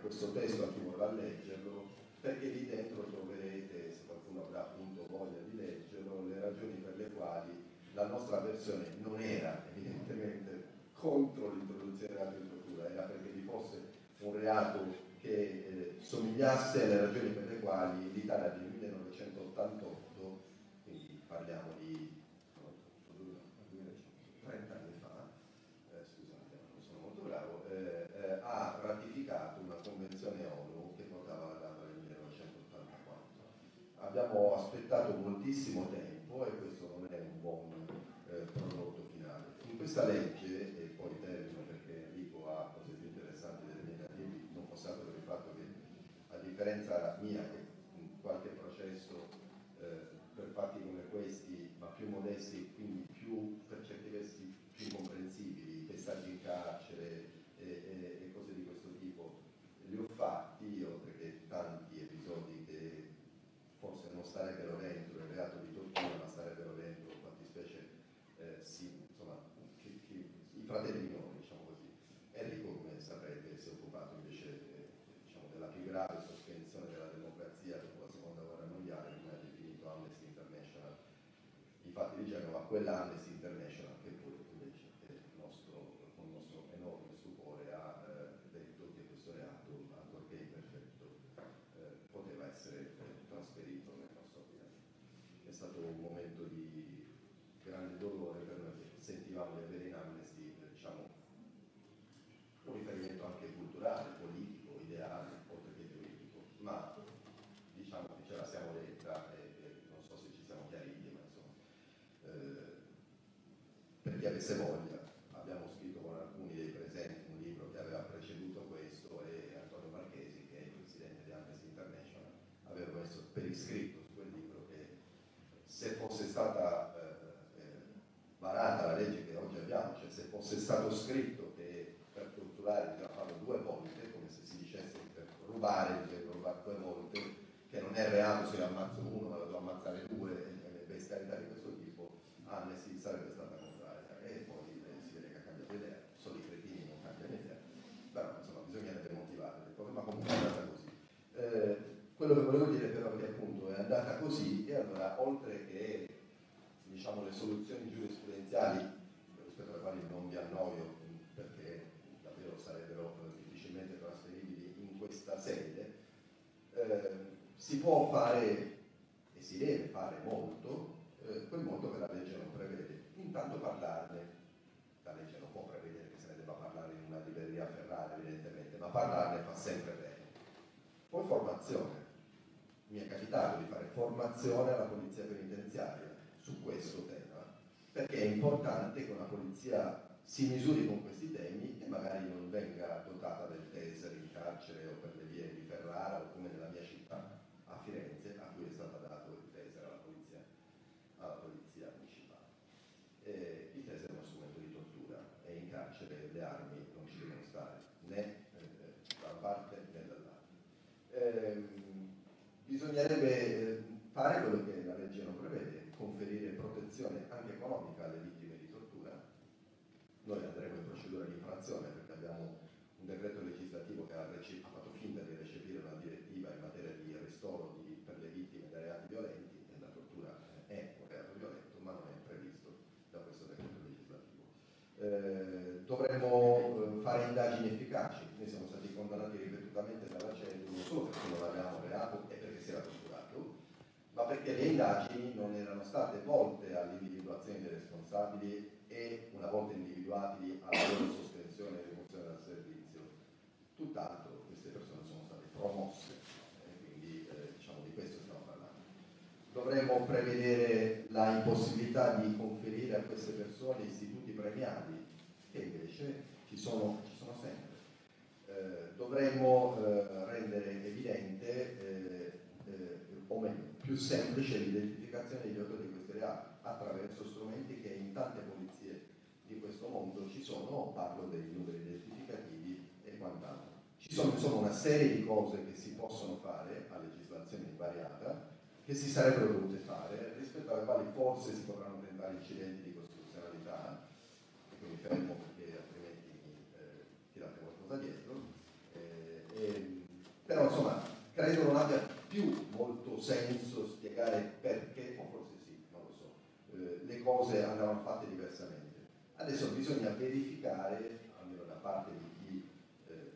questo testo a chi vorrà leggerlo, perché lì dentro troverete, se qualcuno avrà appunto voglia di leggerlo, le ragioni per le quali la nostra versione non era evidentemente contro l'introduzione della tortura, era perché vi fosse un reato che eh, somigliasse alle ragioni per le quali l'Italia del 1988, quindi parliamo di 30 anni fa, eh, scusate, non sono molto bravo, eh, eh, ha ratificato una convenzione ONU che portava la data del 1984. Abbiamo aspettato moltissimo tempo e questo non è un buon eh, prodotto finale. In questa legge, e poi termino perché Enrico ha cose più interessanti delle dirvi, non passato per il fatto che a differenza mia che in qualche processo eh, per fatti come questi, ma più modesti, quindi più per certi versi più comprensibili, pestaggi in carcere e, e, e cose di questo tipo, li ho fatti, oltre che tanti episodi che forse non starebbero dentro il reato di tortura, ma starebbero dentro fattispecie, eh, sì, insomma, che, che, i fratelli minori, diciamo così. Enrico, come saprete, si è occupato invece eh, diciamo, della più grave sospensione della democrazia dopo la seconda guerra mondiale, come ha definito Amnesty International. I fatti di Genova, quella Amnesty International che poi invece è il nostro, con il nostro enorme stupore ha eh, detto che questo reato, ancorché imperfetto, eh, poteva essere eh, trasferito nel nostro ordinamento. È stato un momento di grande dolore per noi che sentivamo di avere in Amnesty eh, diciamo, un riferimento anche culturale, politico, ideale, oltre che giuridico, ma diciamo che ce la siamo detta e, e non so se ci siamo chiariti, ma insomma, eh, avesse voglia, abbiamo scritto con alcuni dei presenti un libro che aveva preceduto questo e Antonio Marchesi, che è il presidente di Amnesty International, aveva messo per iscritto su quel libro che se fosse stata eh, eh, varata la legge che oggi abbiamo, cioè se fosse stato scritto che per torturare bisogna farlo due volte, come se si dicesse per rubare bisogna rubare due volte, che non è reato se io ammazzo uno ma lo devo ammazzare due, e bestialità di questo tipo, Amnesty sarebbe stata contraria. E poi eh, si vede che ha cambiato idea, solo i cretini non cambiano idea, però insomma bisognerebbe motivare le cose, ma comunque è andata così. Eh, quello che volevo dire però che appunto è andata così e allora oltre che diciamo, le soluzioni giurisprudenziali rispetto alle quali non vi annoio perché davvero sarebbero difficilmente trasferibili in questa sede, eh, si può fare e si deve fare molto, eh, quel molto che la legge non prevede. Intanto parlarne, la legge non può prevedere che se ne debba parlare in una libreria a Ferrari evidentemente, ma parlarne fa sempre bene. Poi formazione. Mi è capitato di fare formazione alla polizia penitenziaria su questo tema, perché è importante che una polizia si misuri con questi temi e magari non venga dotata del taser in carcere o per le vie di Ferrara o come nella mia città a Firenze, a cui è stato dato il taser alla polizia, alla polizia municipale. Eh, il taser è uno strumento di tortura e in carcere le armi non ci devono stare, né eh, da una parte né dall'altra. Eh, bisognerebbe eh, fare quello che la legge non prevede, conferire protezione anche economica alle vittime di tortura. Noi andremo in procedura di infrazione perché abbiamo un decreto legislativo che ha, fatto finta di recepire una direttiva in materia di ristoro di, per le vittime dei reati violenti e la tortura è un reato violento ma non è previsto da questo decreto legislativo. Eh, dovremmo eh, fare indagini efficaci, noi siamo stati condannati ripetutamente dalla CEDU non solo perché non avevamo reato e perché si era torturato, ma perché le indagini non erano state volte all'individuazione dei responsabili e una volta individuati alla loro sospensione e rimozione dal servizio. Tutt'altro queste persone sono state promosse, e quindi eh, diciamo di questo stiamo parlando. Dovremmo prevedere la impossibilità di conferire a queste persone istituti premiali, che invece ci sono, ci sono sempre. Eh, dovremmo eh, rendere evidente, eh, eh, o meglio, più semplice l'identificazione degli autori di questi reati attraverso strumenti che in tante polizie di questo mondo ci sono, parlo dei numeri identificativi e quant'altro. Ci sono insomma una serie di cose che si possono fare a legislazione invariata, che si sarebbero dovute fare, rispetto alle quali forse si potranno tentare incidenti di costituzionalità, e quindi fermo perché altrimenti eh, tirate qualcosa dietro. Eh, e, però insomma credo non abbia più molto senso spiegare perché, o forse sì, non lo so, eh, le cose andavano fatte diversamente. Adesso bisogna verificare, almeno da parte di chi eh,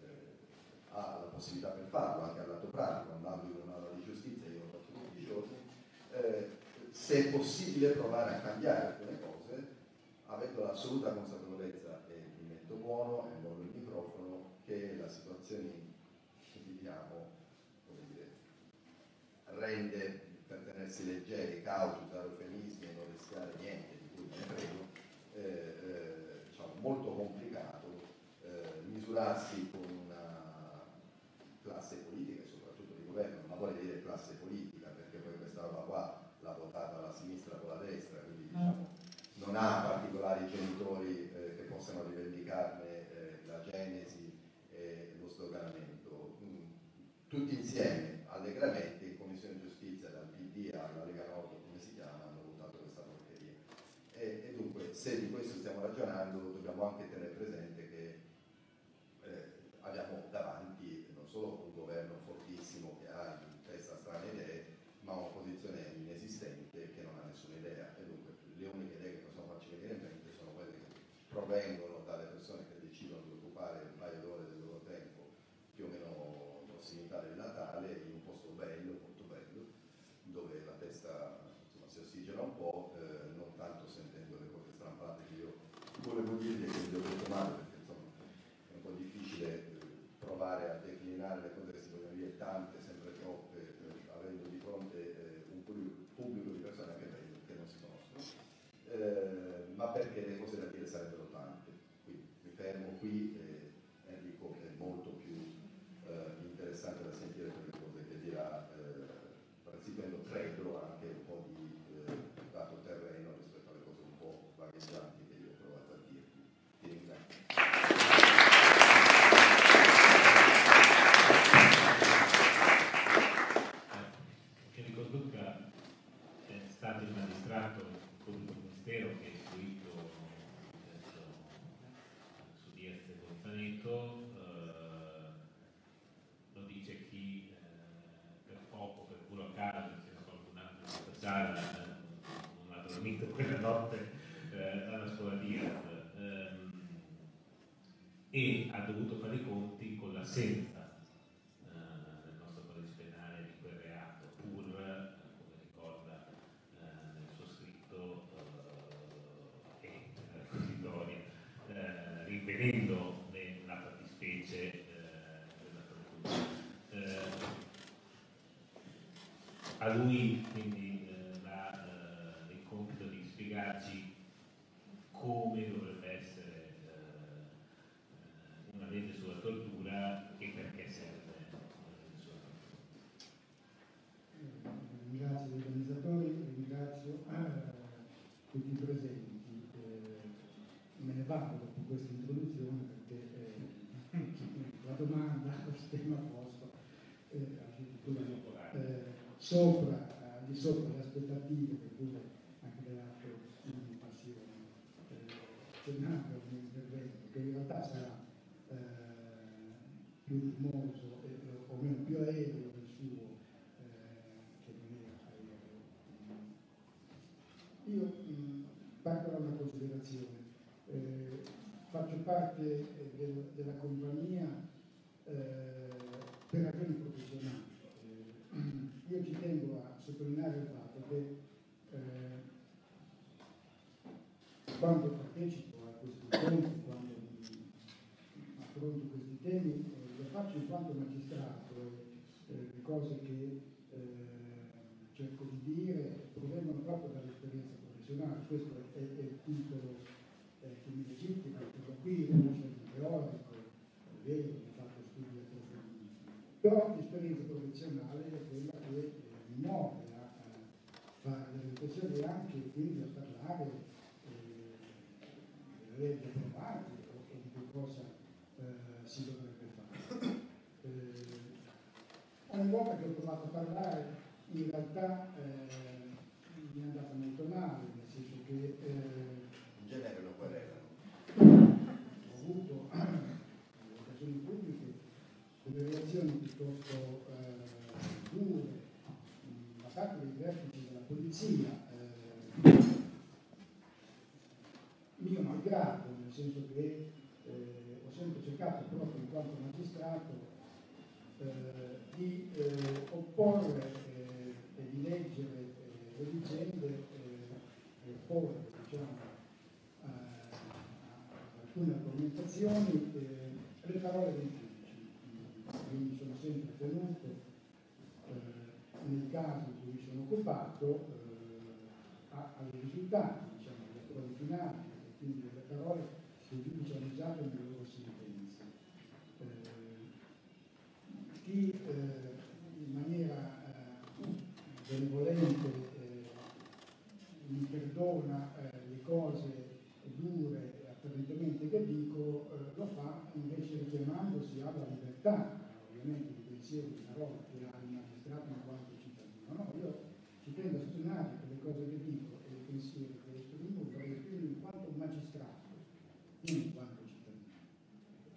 ha la possibilità per farlo, anche al lato pratico, andando in un'aula di giustizia, io lo faccio tutti i giorni, eh, se è possibile provare a cambiare alcune cose, avendo l'assoluta consapevolezza, e mi metto buono e muovo il microfono, che la situazione che viviamo dire, rende per tenersi leggeri, cauti, usare eufemismi e non rischiare niente di cui ne prego, eh, eh, diciamo, molto complicato eh, misurarsi con una classe politica e soprattutto di governo, ma vuole dire classe politica, perché poi questa roba qua l'ha votata la sinistra con la destra, quindi diciamo, non ha particolari genitori eh, che possano rivendicarne eh, la genesi e lo sdoganamento. Mm, tutti insieme, allegramente, in Commissione Giustizia, dal PD alla Lega Nord, come si chiama, hanno votato questa porcheria. E, e dunque, se di questo stiamo ragionando, dobbiamo anche tenere presente che eh, abbiamo davanti non solo un governo fortissimo che ha in testa strane idee, ma un'opposizione inesistente che non ha nessuna idea. E dunque le uniche idee che possiamo farci venire in mente sono quelle che provengono dalle persone che decidono di occupare un paio d'ore del loro tempo, più o meno in prossimità del Natale, in un posto bello, molto bello, dove la testa insomma, si ossigena un po', eh, non tanto sentendo le cose strampate che io volevo dirgli e che gli ho detto male, perché insomma è un po' difficile eh, provare a declinare le cose che si vogliono dire tante, sempre troppe, eh, avendo di fronte eh, un pubblico di persone anche meglio che non si conoscono, eh, ma perché le cose da dire sarebbero tante. Quindi mi fermo qui e Enrico è molto più eh, interessante da sentire per le cose che dirà, eh, restituendo credo anche un po' di eh, dato terreno rispetto alle cose un po' vagheggianti che io ho provato a dirvi. Ti ringrazio. Enrico Duca è stato il magistrato del pubblico ministero che ha istruito il processo su Diaz e Gonzaneto, eh, lo dice chi eh, per poco, per puro caso, insieme a qualcun altro in questa sala, eh, non ha dormito quella notte eh, alla scuola Diaz ehm, e ha dovuto fare i conti con l'assenza eh, nel nostro codice penale di quel reato, pur, eh, come ricorda eh, nel suo scritto eh, e nella requisitoria, eh, rinvenendo la fattispecie eh, della tortura. Eh, a lui quindi eh, la, eh, il compito di spiegarci come dovrebbe essere eh, una legge sulla tortura e perché serve una legge sulla tortura. Ringrazio gli organizzatori, ringrazio eh, tutti i presenti. Eh, me ne vado dopo questa introduzione perché eh, la domanda, lo tema posto, eh, addirittura eh, sopra, eh, di sopra le aspettative che pure anche dell'altro di passione eh, al mio intervento, che in realtà sarà eh, più fumoso e, o meno più aereo del suo eh, che non era aereo. Io parto da una considerazione. Eh, faccio parte eh, del- della compagnia eh, per ragioni professionali. Io ci tengo a sottolineare il fatto che eh, quando partecipo a questi incontri, quando affronto questi temi, eh, lo faccio in quanto magistrato eh, le cose che eh, cerco di dire provengono proprio dall'esperienza professionale. Questo è, è il titolo eh, che mi legittima, perché qui non sono un teorico, è vero che ho fatto studi approfonditi, però l'esperienza professionale è quella che eh, mi muove a, a fare delle riflessioni e anche quindi a parlare eh, delle approvate o di che cosa eh, si dovrebbe fare. Eh, ogni volta che ho provato a parlare in realtà eh, mi è andata molto male, nel senso che eh, In genere lo querelano. ho avuto in occasioni pubbliche delle reazioni piuttosto eh, dure da parte dei vertici della polizia, eh, mio malgrado, nel senso che eh, ho sempre cercato proprio in quanto magistrato di eh, e di leggere eh, le vicende eh, porre diciamo, alcune argomentazioni le parole dei giudici, quindi sono sempre tenuto nel caso di cui mi sono occupato eh, ai risultati, diciamo, delle prove finali, quindi delle parole che i giudici hanno usato nelle loro sentenze. Eh, chi eh, in maniera benevolente eh, perdona eh, le cose dure apparentemente che dico, eh, lo fa invece richiamandosi alla libertà, ovviamente di pensiero di parola che ha il magistrato in quanto cittadino. No, io ci tengo a sottolineare che le cose che dico e i pensieri che esprimo vorrei esprimere in quanto magistrato, non in quanto cittadino,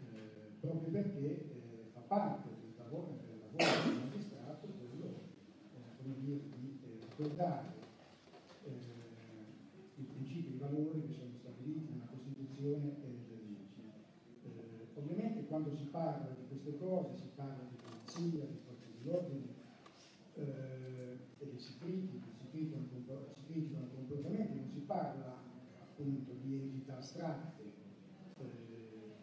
eh, proprio perché eh, fa parte del lavoro, del lavoro del magistrato quello, eh, di eh, ricordare i principi e i valori che sono stabiliti nella Costituzione e nelle leggi. Eh, ovviamente quando si parla di queste cose si parla di polizia, di forze dell'ordine eh, e si criticano, si criticano, si comportamenti, non si parla appunto di entità astratte. Eh,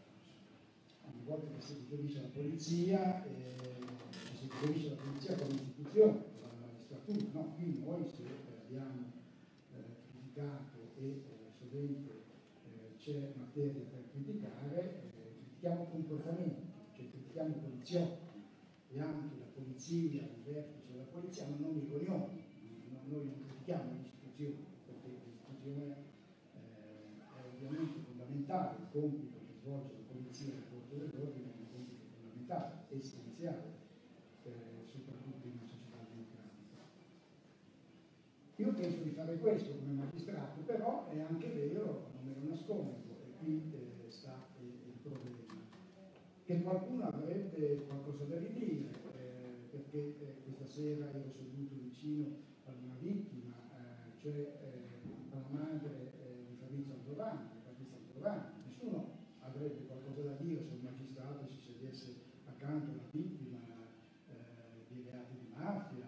una volta che si riferisce alla polizia, eh, si riferisce alla polizia come istituzione, alla magistratura, no? Qui noi se abbiamo criticato e sovente c'è materia per criticare, critichiamo comportamenti, cioè critichiamo poliziotti e anche la polizia, il vertice della polizia, ma non i cognomi. Noi non critichiamo l'istituzione, perché l'istituzione eh, è ovviamente fondamentale, il compito che svolge la polizia e le forze dell'ordine è un compito fondamentale, essenziale, eh, soprattutto in una società democratica. Io penso di fare questo come magistrato, però è anche vero, non me lo nascondo, e qui eh, sta eh, il problema, che qualcuno avrebbe qualcosa da ridire, eh, perché eh, questa sera ero seduto vicino ad una vittima, eh, cioè alla madre di Fabrizio Antovani, Fabrizio Antovani. Nessuno avrebbe qualcosa da dire se un magistrato si sedesse accanto alla vittima di reati di mafia,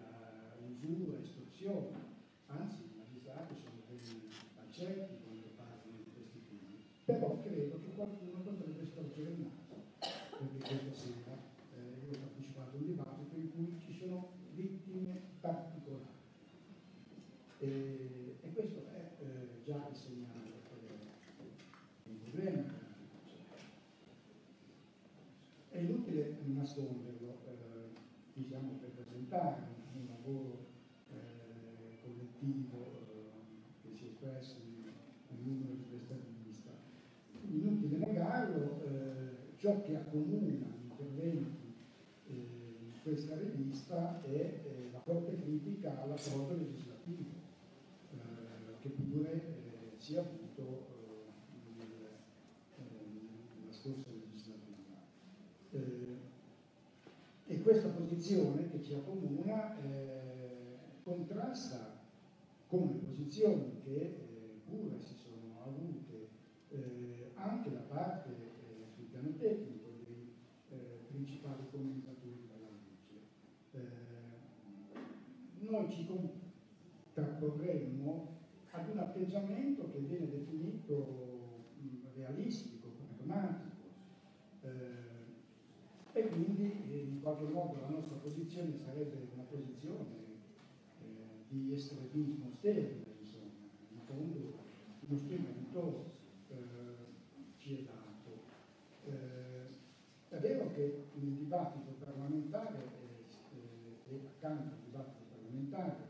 usura, estorsione anzi i magistrati sono degli accetti quando parlano di questi temi, però credo che qualcuno potrebbe storcere il naso, perché questa sera eh, io ho partecipato a un dibattito in cui ci sono vittime particolari e, e questo è eh, già il segnale eh, un problema. È nasconderlo, eh, diciamo per presentare un lavoro collettivo eh, che si è espresso un numero di questa rivista. Inutile negarlo, eh, ciò che accomuna gli interventi eh, in questa rivista è la forte critica all'approccio legislativo, che pure si è avuto nella scorsa legislatura. e questa posizione che ci accomuna contrasta con le posizioni che eh, pure si sono avute eh, anche da parte eh, sul piano tecnico dei principali commentatori della legge. noi ci contrapporremmo ad un atteggiamento che viene definito mh, realistico, pragmatico, e quindi in qualche modo la nostra posizione sarebbe una posizione di estremismo sterile, insomma, in fondo uno strumento eh, ci è dato. Eh, è vero che nel dibattito parlamentare eh, e accanto al dibattito parlamentare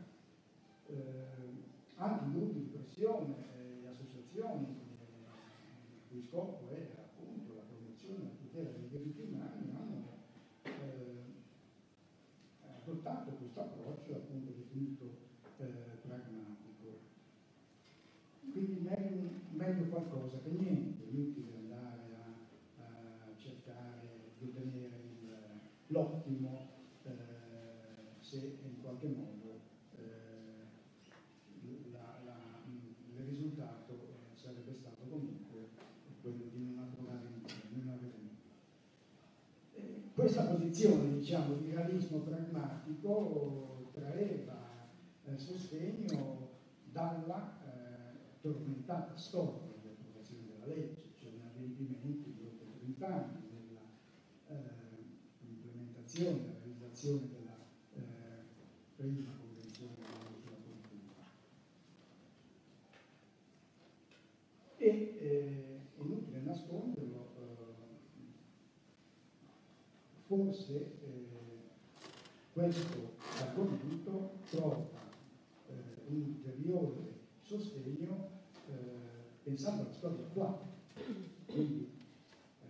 anche i gruppi di pressione e associazioni il cui scopo è appunto la promozione e la tutela dei diritti umani hanno adottato questo approccio appunto definito eh, pragmatico. Quindi meglio, meglio, che niente, inutile andare a, a cercare di ottenere l'ottimo eh, se in qualche modo eh, la, la, il risultato sarebbe stato comunque quello di non approvare non avere questa posizione diciamo, di realismo pragmatico traeva eh, sostegno dalla eh, tormentata storia legge, cioè un adempimento di oltre 30 anni nell'implementazione, eh, la realizzazione della eh, prima convenzione sulla cultura. E eh, inutile nasconderlo, forse eh, questo argomento trova eh, un ulteriore sostegno eh, pensando alla storia qua. Quindi eh,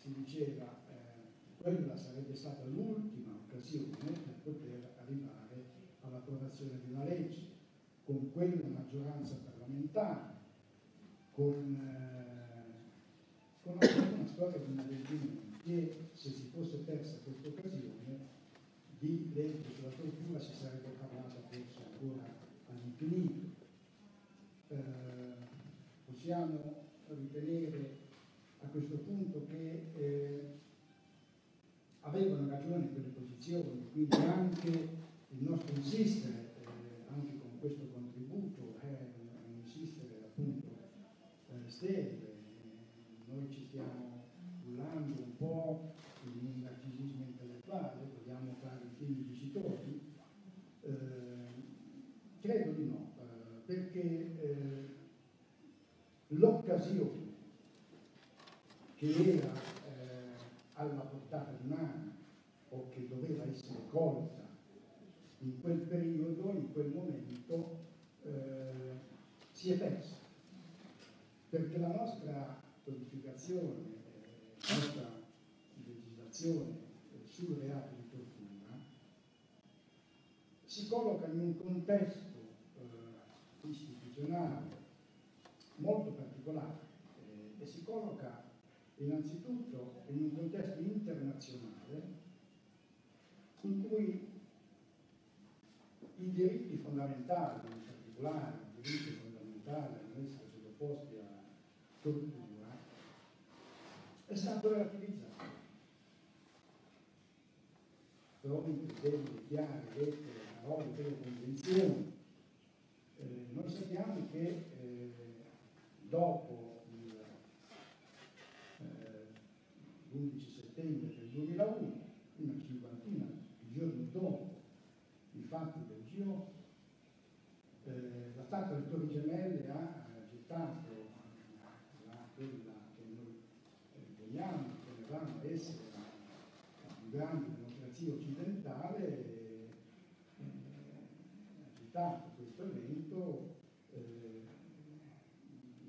si diceva eh, quella sarebbe stata l'ultima occasione per poter arrivare all'approvazione di una legge con quella maggioranza parlamentare, con, eh, con una storia di inadempimenti e se si fosse persa questa occasione di legge sulla tortura si sarebbe parlata forse ancora all'infinito. Eh, possiamo ritenere a questo punto che eh, avevano ragione quelle posizioni, quindi anche il nostro insistere, eh, anche con questo contributo, è un insistere appunto eh, sterile. Noi ci stiamo cullando un po' in un narcisismo intellettuale, vogliamo fare i figli dicitori? Eh, credo di no, eh, perché eh, l'occasione che era eh, alla portata di mano o che doveva essere colta in quel periodo, in quel momento, eh, si è persa. Perché la nostra codificazione, eh, la nostra legislazione sul reato di tortura si colloca in un contesto eh, istituzionale molto particolare eh, e si colloca innanzitutto in un contesto internazionale in cui i diritti fondamentali, in particolare i diritti fondamentali a essere sottoposti a tortura, è stato relativizzato. Trovino delle chiare lettere, parole delle convenzioni. Eh, noi sappiamo che eh, dopo l'11 settembre del 2001, una cinquantina di giorni dopo i fatti del G8, eh, la Stato delle Torri Gemelle ha gettato la, quella che noi riteniamo, tenevamo essere la, la, più grande democrazia occidentale, eh, ha gettato questo evento eh,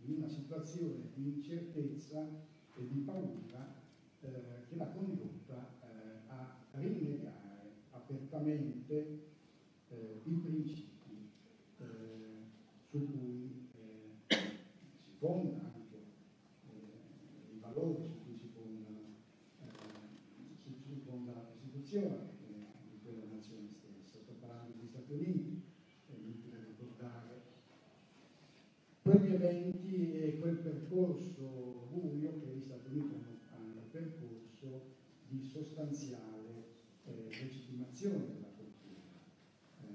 in una situazione di incertezza e di paura eh, che l'ha condotta eh, a rinnegare apertamente eh, i principi eh, su cui eh, si fonda anche i valori su cui si fonda, su cui si fonda la Costituzione di quella nazione stessa. Sto parlando degli Stati Uniti, è inutile ricordare quegli eventi percorso buio che gli Stati Uniti hanno percorso di sostanziale eh, legittimazione della cultura. Eh,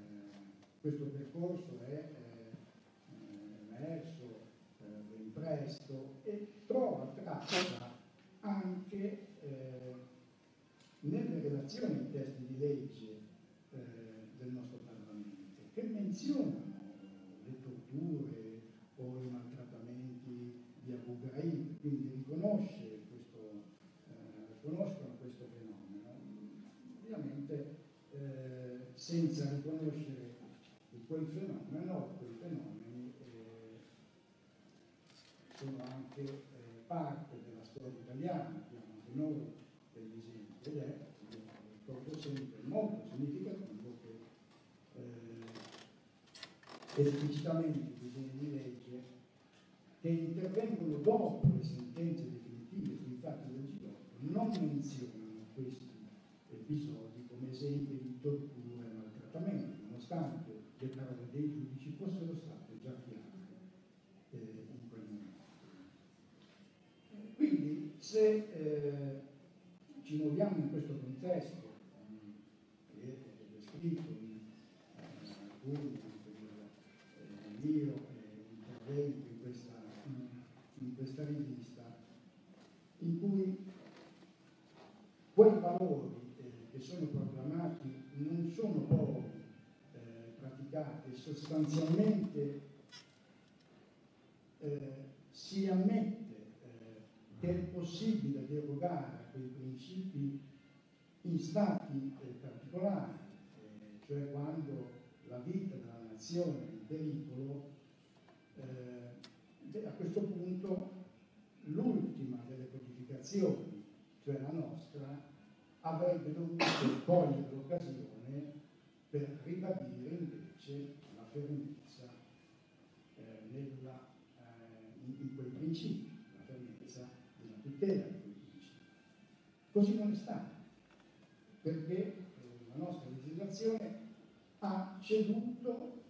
questo percorso è eh, emerso ben presto e trova traccia anche nelle relazioni ai testi di legge del nostro Parlamento, che menzionano le torture o i maltrattamenti di Abu Ghraib, riconosce questo, eh, riconoscono questo fenomeno. Ovviamente eh, senza riconoscere quel fenomeno, quei fenomeni eh, sono anche eh, parte della storia italiana, abbiamo anche noi degli esempi, ed è, ricordo sempre, molto significativo che eh, esplicitamente i disegni di legge che intervengono dopo le sentenze definitive sui fatti del G8 non menzionano questi episodi come esempi di tortura e maltrattamento, nonostante le parole dei giudici fossero state già chiare eh, in quel momento. Quindi se eh, ci muoviamo in questo contesto, che è descritto in eh, alcuni anche nel eh, mio eh, intervento in questa, in questa rivista, in cui quei valori eh, che sono proclamati non sono poi eh, praticati sostanzialmente eh, si ammette eh, che è possibile derogare a quei principi in stati eh, particolari, eh, cioè quando la vita della nazione è in pericolo, eh, a questo punto l'ultima delle codificazioni, cioè la nostra, avrebbe dovuto cogliere l'occasione per ribadire invece la fermezza eh, nella, eh, in, in, quei principi, la fermezza della tutela di quei principi. Così non è stato, perché eh, la nostra legislazione ha ceduto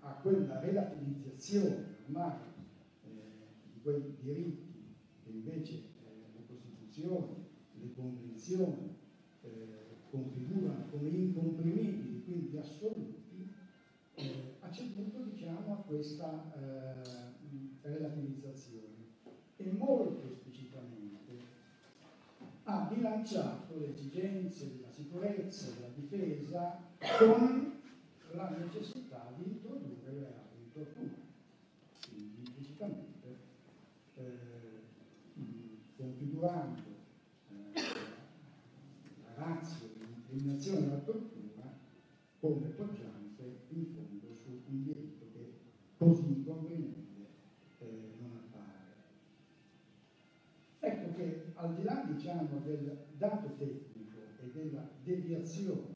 a quella relativizzazione ormai eh, di quei diritti che invece eh, le Costituzioni, convenzioni eh, configurano come incomprimibili, quindi assoluti, eh, ha ceduto diciamo, a questa eh, relativizzazione e molto esplicitamente ha bilanciato le esigenze della sicurezza e della difesa con la necessità di introdurre il reato di tortura. Quindi implicitamente eh, configurando eh, la razza dell'incriminazione della tortura come poggiante in fondo su un diritto che così incomprimibile eh, non appare. Ecco che al di là diciamo, del dato tecnico e della deviazione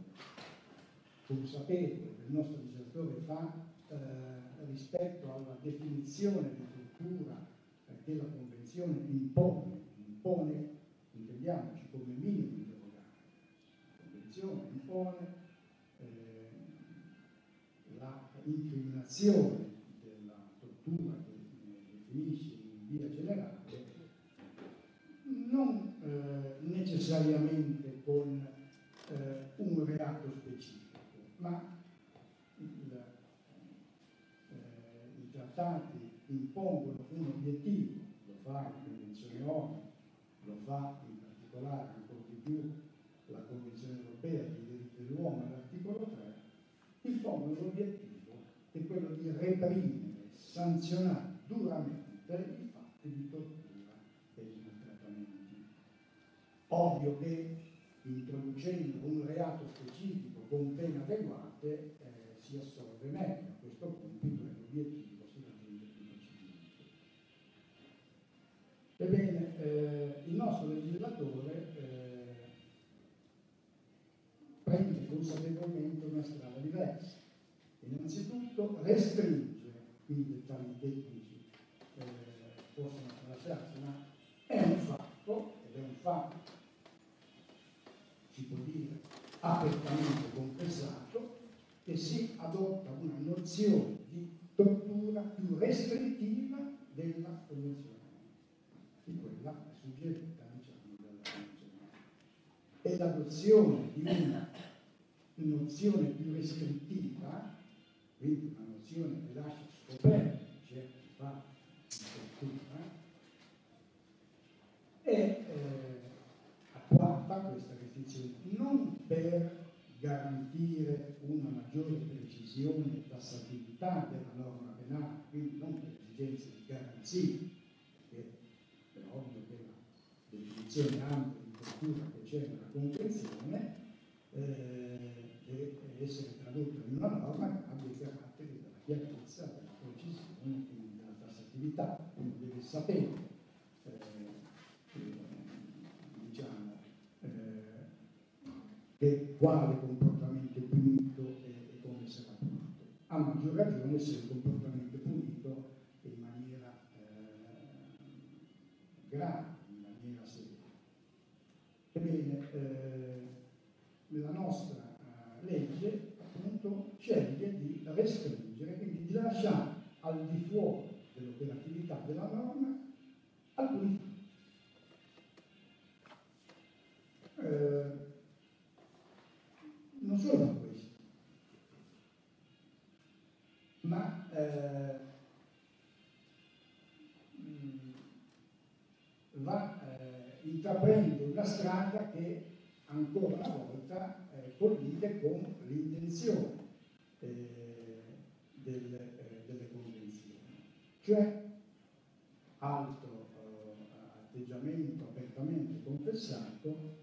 consapevole che il nostro legislatore fa eh, rispetto alla definizione di tortura che la Convenzione impone, impone, intendiamoci, come minimo Impone eh, la incriminazione della tortura che eh, definisce in via generale, non eh, necessariamente con eh, un reato specifico ma il, eh, i trattati impongono un obiettivo, lo fa la Convenzione ONU, lo fa in particolare ancora di più la Convenzione europea dell'uomo all'articolo 3, impongono l'obiettivo che è quello di reprimere, sanzionare duramente i fatti di tortura e di maltrattamenti. Ovvio che introducendo un reato specifico con pene adeguate eh, si assolve meglio a questo compito e l'obiettivo si raggiunge più facilmente. Ebbene, eh, il nostro legislatore eh, prende consapevolmente una strada diversa. Innanzitutto restringe, qui i dettagli tecnici eh, possono tralasciarsi, ma è un fatto, ed è un fatto, si può dire, apertamente confessato che si adotta una nozione di tortura più restrittiva della Convenzione, di quella suggerita diciamo, dalla Convenzione. E l'adozione di una nozione più restrittiva, quindi una nozione che lascia scoperti certi fatti di tortura, è eh, attuata questa restrizione non per garantire una maggiore precisione e tassatività della norma penale, quindi non per esigenze di garanzia, perché è ovvio che la definizione ampia di tortura che c'è nella Convenzione eh, essere tradotta in una norma che abbia i caratteri della chiarezza, della precisione e della tassatività, quindi deve sapere che quale comportamento è punito e, e, come sarà punito. A maggior ragione se il comportamento è punito in maniera eh, grave, in maniera seria. Ebbene, eh, la nostra eh, sceglie di restringere, quindi di lasciare al di fuori dell'operatività della norma alcuni eh, non solo questo, ma eh, va, eh, intraprende una strada che ancora una volta eh, collide con l'intenzione eh, del, eh, delle convenzioni, cioè altro eh, atteggiamento apertamente confessato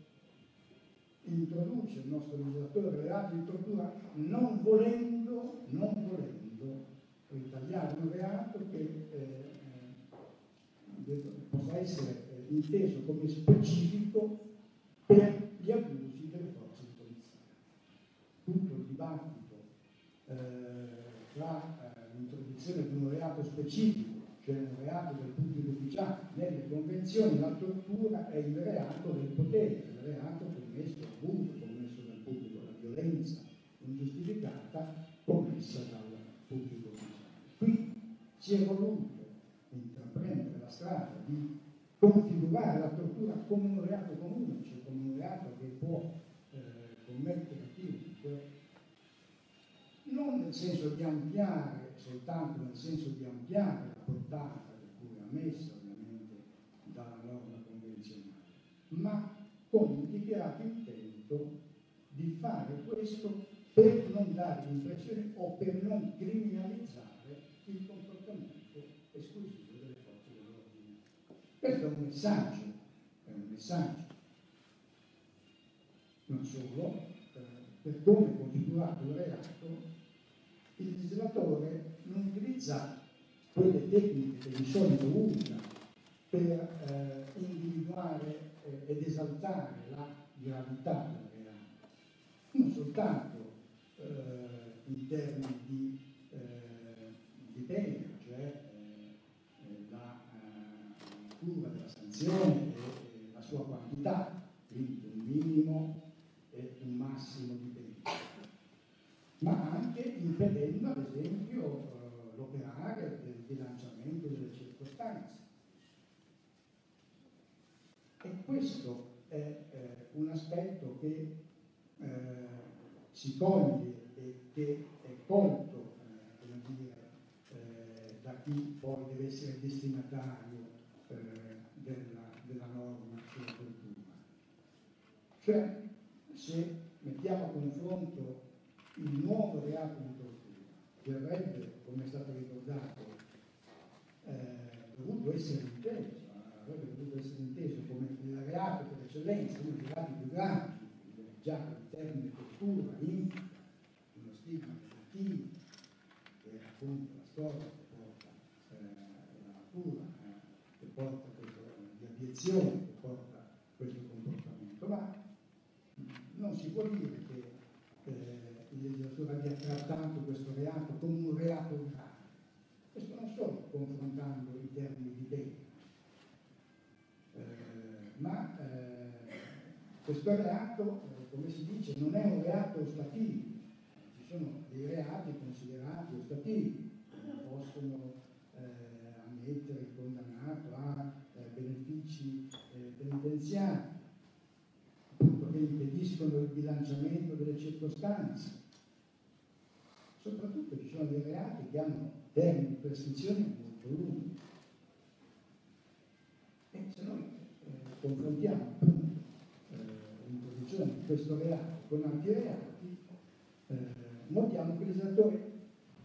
introduce il nostro legislatore reato di tortura non volendo, non volendo ritagliare un reato che eh, eh possa essere eh, inteso come specifico per gli abusi delle forze di polizia. Tutto il dibattito eh, eh, l'introduzione di un reato specifico cioè un reato del pubblico ufficiale. Nelle convenzioni la tortura è il reato del potere, il reato commesso abuso, commesso dal pubblico, la violenza ingiustificata commessa dal pubblico ufficiale. Qui si è voluto intraprendere la strada di configurare la tortura come un reato comune, cioè come un reato che può eh, commettere non nel senso di ampliare, soltanto nel senso di ampliare portata, per cui ammessa ovviamente dalla norma convenzionale, ma con il dichiarato intento di fare questo per non dare l'impressione o per non criminalizzare il comportamento esclusivo delle forze dell'ordine. Questo è un messaggio, è un messaggio. Non solo, eh, per come è configurato il reato, legislatore non utilizza quelle tecniche che di solito usa per eh, individuare eh, ed esaltare la gravità del reato, non soltanto eh, in termini di, eh, di pena, cioè eh, la cura della sanzione e la sua quantità, quindi un minimo e un massimo di pena, ma impedendo ad esempio l'operare del bilanciamento delle circostanze. E questo è eh, un aspetto che eh, si coglie e che è colto eh, dire, eh, da chi poi deve essere destinatario eh, della, della, norma sulla cultura. Cioè, se mettiamo a confronto il nuovo reato di verrebbe come è stato ricordato, eh, dovuto essere inteso, avrebbe dovuto essere inteso come il reato per eccellenza, uno dei reati più grandi, già il termine tortura implica uno stigma negativo, che è appunto la storia che porta eh, la natura, eh, che porta questo, di abiezione, che porta questo comportamento, ma non si può dire legislatore abbia trattato questo reato come un reato grave. Questo non sto confrontando i termini di pena, eh, ma eh, questo reato, eh, come si dice, non è un reato ostativo. Ci sono dei reati considerati ostativi, che possono eh, ammettere il condannato a eh, benefici eh, penitenziari, che impediscono il bilanciamento delle circostanze soprattutto ci sono dei reati che hanno termini di prescrizione molto lunghi. E se noi eh, confrontiamo eh, l'introduzione di questo reato con altri reati, eh, notiamo che il legislatore,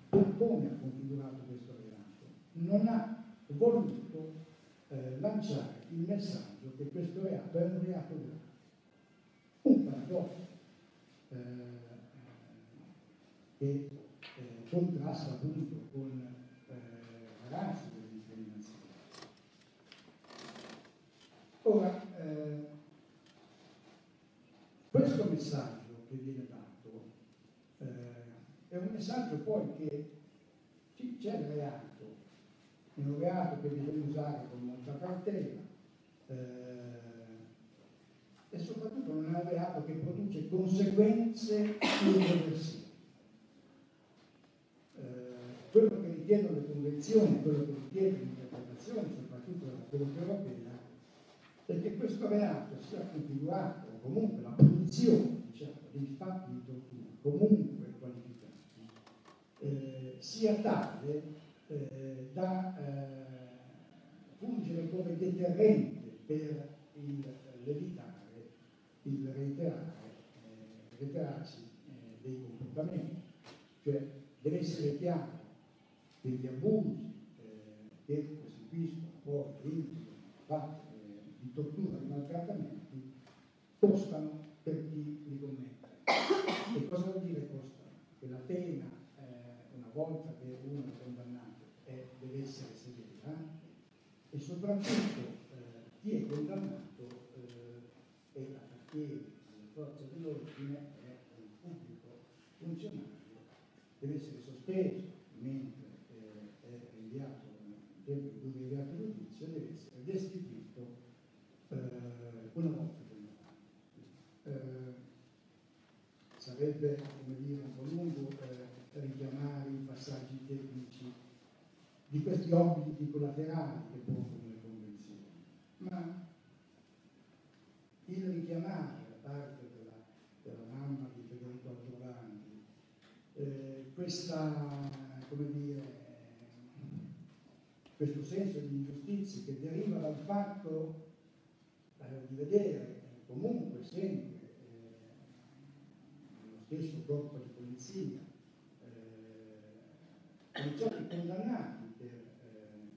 per come ha configurato questo reato, non ha voluto eh, lanciare il messaggio che questo reato è un reato grave. Un paradosso eh, che eh, contrasta appunto con eh, razza della discriminazione. Ora, eh, questo messaggio che viene dato eh, è un messaggio poi che c'è il reato, un reato che bisogna usare con molta cautela eh, e soprattutto non è un reato che produce conseguenze irreversibili quello che richiedono le convenzioni, quello che richiede l'interpretazione, soprattutto della Corte europea, è che questo reato sia configurato, o comunque la produzione diciamo, dei fatti di tortura, comunque qualificati, eh, sia tale eh, da eh, fungere come deterrente per l'evitare il reiterare, eh, reiterarsi eh, dei comportamenti. Cioè deve essere chiaro che gli abusi eh, che costituiscono poi intimi, fatti di tortura, di maltrattamenti, costano per chi li commette. E cosa vuol dire costano? Che la pena, eh, una volta che uno è condannato, è, deve essere severa e soprattutto eh, chi è condannato eh, e appartiene alle forze dell'ordine è un pubblico funzionario, deve essere sospeso mentre eh, è rinviato, nel tempo in cui è rinviato giudizio, deve essere destituito eh, una volta sarebbe come dire, un po' lungo eh, richiamare i passaggi tecnici di questi obblighi collaterali che pongono le convenzioni, ma il richiamare da parte della, della mamma di Federico Altovandi eh, questa, come dire, questo senso di ingiustizia che deriva dal fatto eh, di vedere comunque sempre stesso corpo di polizia, eh, certi condannati per eh,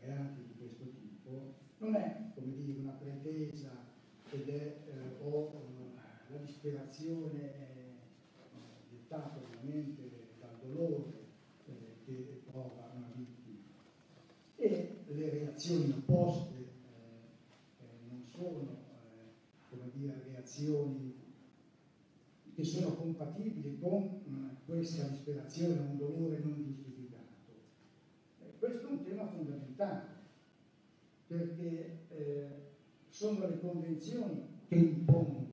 reati di questo tipo, non è come dire una pretesa ed è eh, o la disperazione eh, dettata ovviamente dal dolore eh, che prova una vittima. E le reazioni opposte eh, non sono come dire reazioni che sono compatibili con mm, questa disperazione, un dolore non giustificato. Eh, questo è un tema fondamentale, perché eh, sono le convenzioni che impongono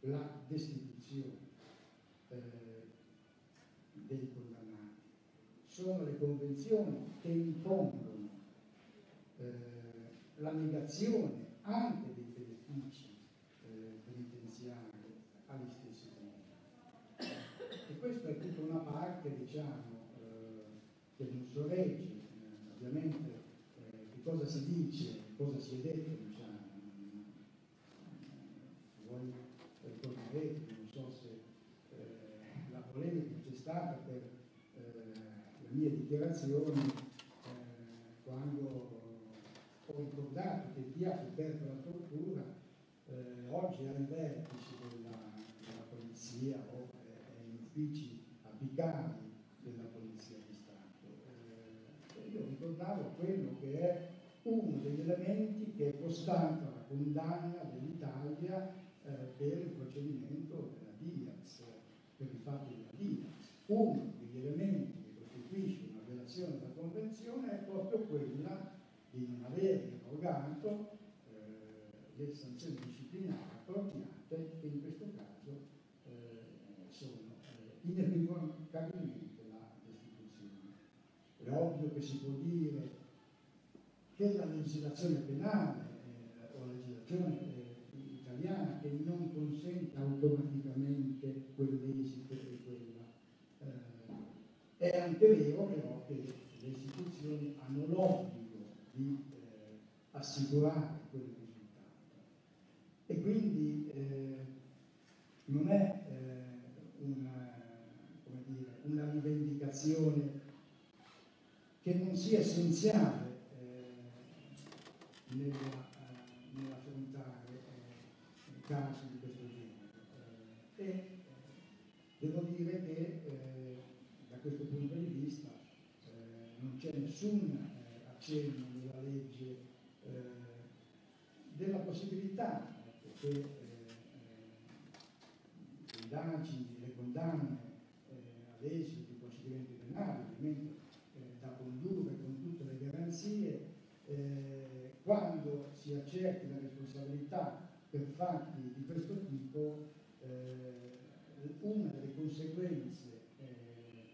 la destituzione eh, dei condannati, sono le convenzioni che impongono eh, la negazione anche dei benefici eh, penitenziari questa è tutta una parte, diciamo, eh, che non sorregge, eh, ovviamente, eh, che cosa si dice, cosa si è detto, diciamo. Voi ricorderete, non so se eh, la polemica c'è stata per eh, le mie dichiarazioni eh, quando ho ricordato che chi ha sofferto la tortura oggi è ai vertici della, della polizia o uffici apicali della Polizia di Stato. Eh, io ricordavo quello che è uno degli elementi che è costato la condanna dell'Italia eh, per il procedimento della Diaz, per i fatti della Diaz. Uno degli elementi che costituisce una violazione della Convenzione è proprio quella di non aver irrogato eh, le sanzioni disciplinari appropriate che in questo inequivocabilmente la destituzione. È ovvio che si può dire che la legislazione penale eh, o la legislazione eh, italiana che non consente automaticamente quell'esito e quella. Eh, è anche vero però che le istituzioni hanno l'obbligo di eh, assicurare quel risultato. E quindi eh, non è una rivendicazione che non sia essenziale eh, nella, eh, nell'affrontare eh, casi di questo genere. Eh, e eh, devo dire che eh, da questo punto di vista non c'è nessun accenno nella legge della possibilità ecco, che le indagini, le condanne l'esito di procedimenti penali, ovviamente eh, da condurre con tutte le garanzie, eh, quando accerti la responsabilità per fatti di questo tipo, eh, una delle conseguenze eh,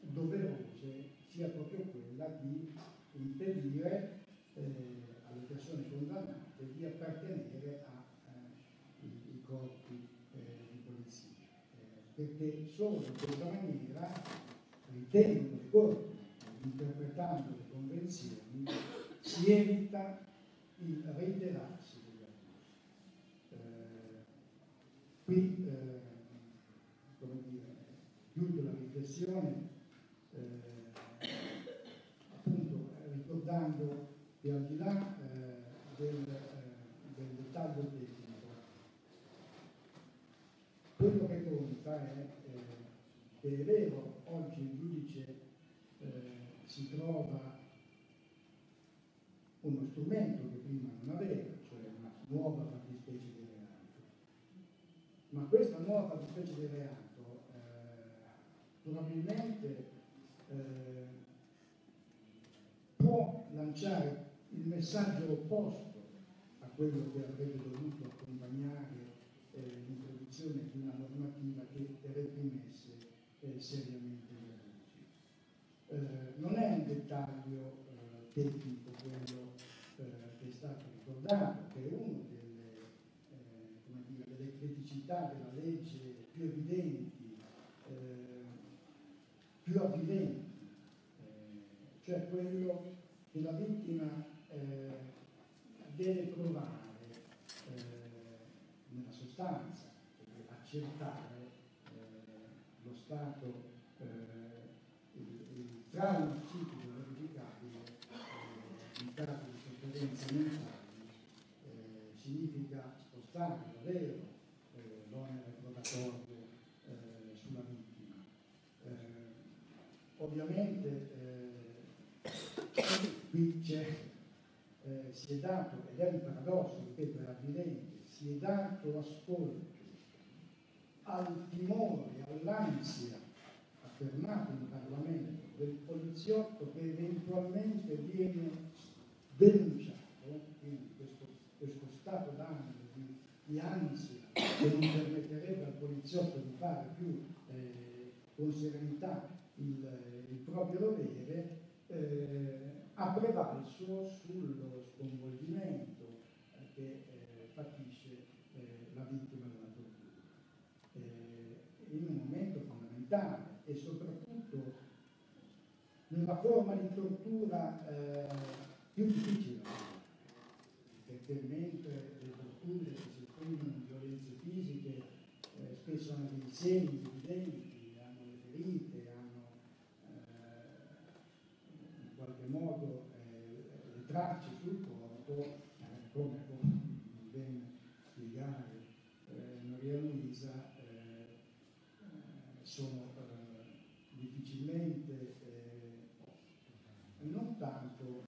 doverose sia proprio quella di impedire eh, alle persone condannate di appartenere ai corpi di polizia. Perché solo in questa maniera ritengono le corti, interpretando le convenzioni, si evita il reiterarsi degli abusi. Eh, qui, eh, come dire, chiudo la riflessione eh, appunto ricordando che al di là eh, del, eh, del dettaglio tecnico, quello che conta è eh, che è vero, oggi il giudice si trova uno strumento che prima non aveva, cioè una nuova fattispecie di reato. Ma questa nuova fattispecie di reato eh, probabilmente eh, può lanciare il messaggio opposto a quello che avrebbe dovuto accompagnare eh, l'introduzione di una normativa che reprimesse eh, seriamente gli abusi. Eh, non è un dettaglio eh, tecnico quello che è stato ricordato, che è una delle, dire, delle criticità della legge più evidenti, più avvilenti, cioè quello che la vittima eh, deve trovare eh, nella sostanza, accertare eh, lo stato, eh, il, il trauma psichico verificabile eh, in caso di sofferenze mentali eh, significa spostare davvero l'onere probatorio sulla vittima. Ovviamente qui c'è eh, si è dato, ed è un paradosso, ripeto, è avvilente, si è dato ascolto al timore, all'ansia affermata in Parlamento del poliziotto che eventualmente viene denunciato, quindi questo, questo stato d'animo, di, di, ansia che non permetterebbe al poliziotto di fare più eh, con serenità il, il proprio dovere, eh, ha prevalso sullo sconvolgimento che eh, patisce eh, la vittima della tortura. Eh, in un momento fondamentale e soprattutto in una forma di tortura eh, più difficile, perché mentre le torture si esprimono in violenze fisiche eh, spesso hanno dei segni evidenti, hanno le ferite, modo eh, le tracce sul corpo, eh, come ben spiegare eh, Maria Luisa, eh, eh, sono eh, difficilmente, non tanto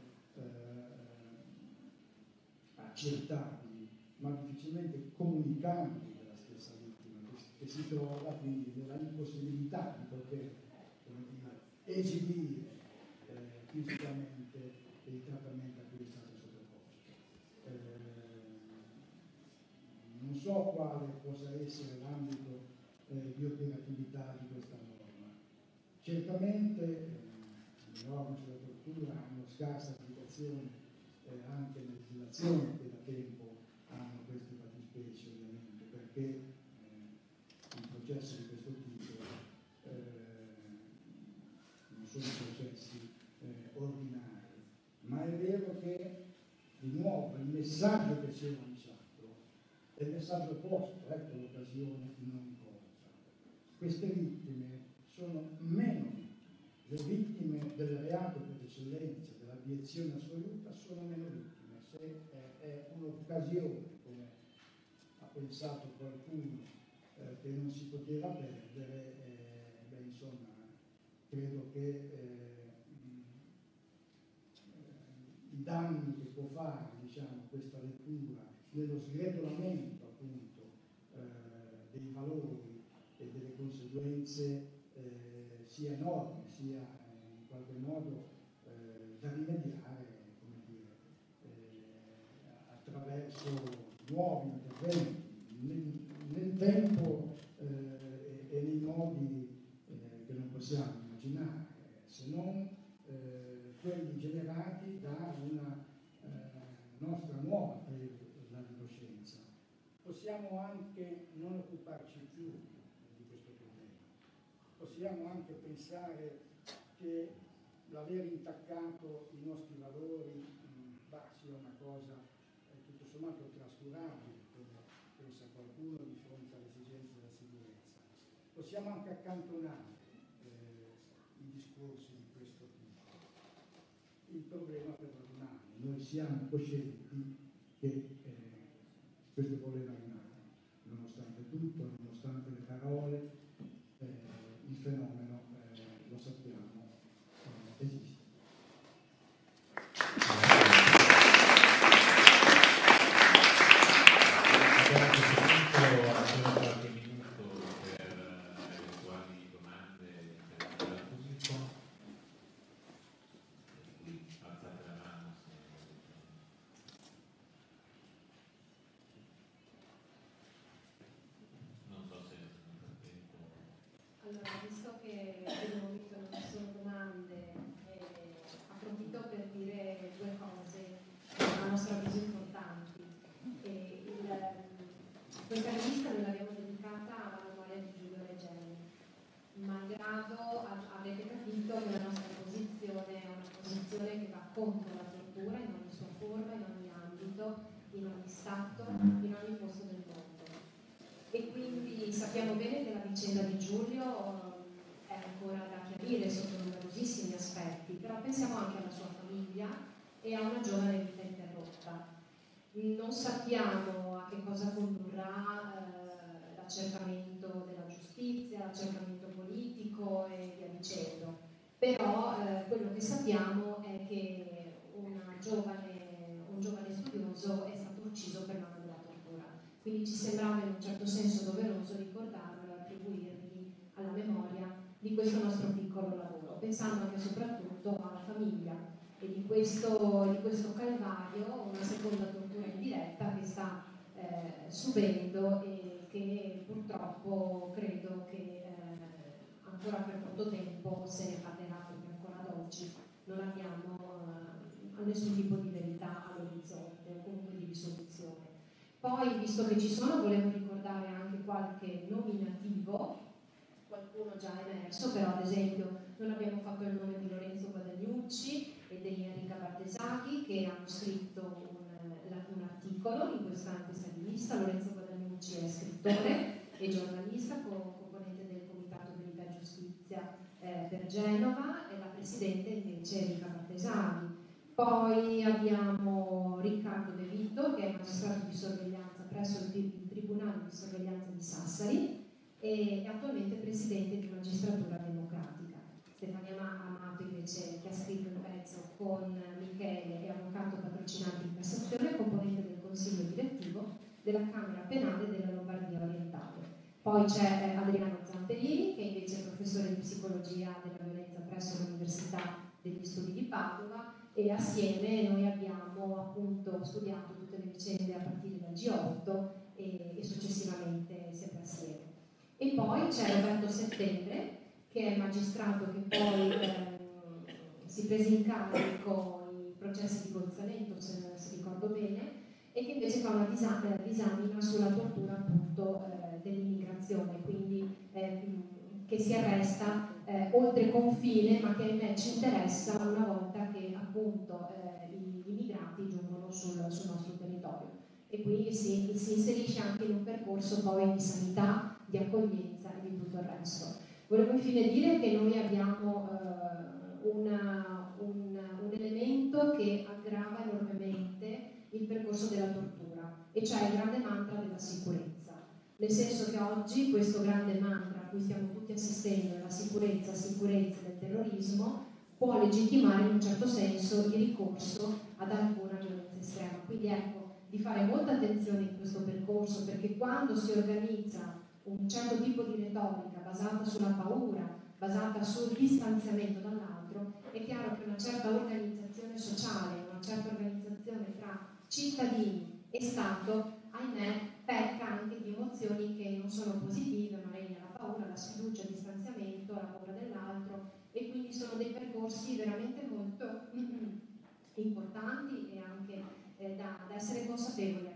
accertabili, ma difficilmente comunicabili dalla stessa vittima, che, che si trova quindi nella impossibilità di poter esibire fisicamente so quale possa essere l'ambito eh, di operatività di questa norma. Certamente eh, le norme sulla tortura hanno scarsa applicazione eh, anche nelle legislazioni che da tempo hanno queste fattispecie ovviamente, perché eh, i processi di questo tipo eh, non sono processi ordinari, ma è vero che di nuovo il messaggio che si il messaggio opposto, ecco l'occasione non cosa. Queste vittime sono meno vittime, le vittime del reato per eccellenza, dell'abiezione assoluta, sono meno vittime, se è, è un'occasione, come ha pensato qualcuno, eh, che non si poteva perdere, eh, beh, insomma, credo che eh, i danni che può fare diciamo, questa lettura nello sgretolamento appunto eh, dei valori e delle conseguenze eh, sia enorme, sia eh, in qualche modo eh, da rimediare dire, eh, attraverso nuovi interventi nel, nel tempo e, e, nei modi che non possiamo immaginare, se non quelli generati da una eh, nostra nuova presa di coscienza. Possiamo anche non occuparci più di questo problema, possiamo anche pensare che l'aver intaccato i nostri valori mh, bah, sia una cosa eh, tutto sommato trascurabile, come pensa qualcuno di fronte alle esigenze della sicurezza. Possiamo anche accantonare eh, i discorsi di questo tipo. Il problema però rimane. Noi siamo coscienti che eh, questo problema rimane, nonostante tutto, nonostante le parole, eh, il fenomeno, eh, lo sappiamo, eh, esiste. Abbiamo a questo punto solo qualche minuto per eventuali domande per il pubblico. Quindi alzate la mano se non so se nel frattempo Allora, visto che per il momento non ci sono domande, eh, approfitto per dire due cose che a nostro avviso importanti. E il, questa rivista noi l'abbiamo dedicata alla memoria di Giulio Regeni, a- avete capito che la nostra posizione è una posizione che va contro la tortura in ogni sua forma, in ogni ambito, in ogni stato, in ogni posto del mondo e quindi sappiamo bene che la vicenda di Giulio eh, è ancora da chiarire sotto numerosissimi aspetti, però pensiamo anche alla sua famiglia e a una giovane vita interrotta. Non sappiamo a che cosa condurrà eh, l'accertamento della giustizia, l'accertamento politico e via dicendo, però eh, quello che sappiamo è che giovane, un giovane studioso è stato ucciso per mano della tortura. Quindi ci sembrava in un certo senso doveroso ricordarlo e attribuirgli alla memoria di questo nostro piccolo lavoro, pensando anche soprattutto alla famiglia e di questo, di questo calvario, una seconda tortura indiretta che sta eh, subendo e che purtroppo credo che ancora per molto tempo se ne parlerà perché ancora ad oggi non abbiamo eh, nessun tipo di verità all'orizzonte o comunque di risoluzione. Poi, visto che ci sono, volevo ricordare anche qualche nominativo, qualcuno già emerso, però ad esempio non abbiamo fatto il nome di Lorenzo Guadagnucci e di Enrica Bartesaghi che hanno scritto un, un articolo in questa, in questa rivista. Lorenzo Guadagnucci è scrittore e giornalista, co- componente del Comitato Verità e Giustizia eh, per Genova e la presidente invece Enrica Bartesaghi. Poi abbiamo Riccardo De Vito, che è magistrato di sorveglianza presso il, Tribunale di sorveglianza di Sassari e è attualmente presidente di Magistratura Democratica. Stefania Amato invece, che ha scritto il pezzo con Michele, è avvocato patrocinante in Cassazione e componente del Consiglio direttivo della Camera Penale della Lombardia Orientale. Poi c'è eh, Adriano Zamperini, che invece è professore di psicologia della violenza presso l'Università degli Studi di Padova e assieme noi abbiamo appunto studiato tutte le vicende a partire dal G8 e, e successivamente sempre assieme. E poi c'è Roberto Settembre, che è magistrato che poi eh, si prese in carico i processi di Gozzamento, se, se ricordo bene, e che invece fa una disa- eh, disamina sulla tortura appunto eh, dell'immigrazione, quindi eh, che si arresta eh, oltre confine, ma che ahimè ci interessa una volta che appunto eh, gli immigrati giungono sul, sul nostro territorio e quindi si, si, inserisce anche in un percorso poi di sanità, di accoglienza e di tutto il resto. Volevo infine dire che noi abbiamo eh, una, un, un, elemento che aggrava enormemente il percorso della tortura, e cioè il grande mantra della sicurezza. Nel senso che oggi questo grande mantra a cui stiamo tutti assistendo, la sicurezza, sicurezza del terrorismo, può legittimare in un certo senso il ricorso ad alcuna violenza estrema. Quindi ecco, di fare molta attenzione in questo percorso perché quando si organizza un certo tipo di retorica basata sulla paura, basata sul distanziamento dall'altro, è chiaro che una certa organizzazione sociale, una certa organizzazione tra cittadini e Stato, ahimè, pecca anche di emozioni che non sono positive, ma regna la paura, la sfiducia, il distanziamento, la paura dell'altro e quindi sono dei percorsi veramente molto importanti e anche eh, da, da, essere consapevoli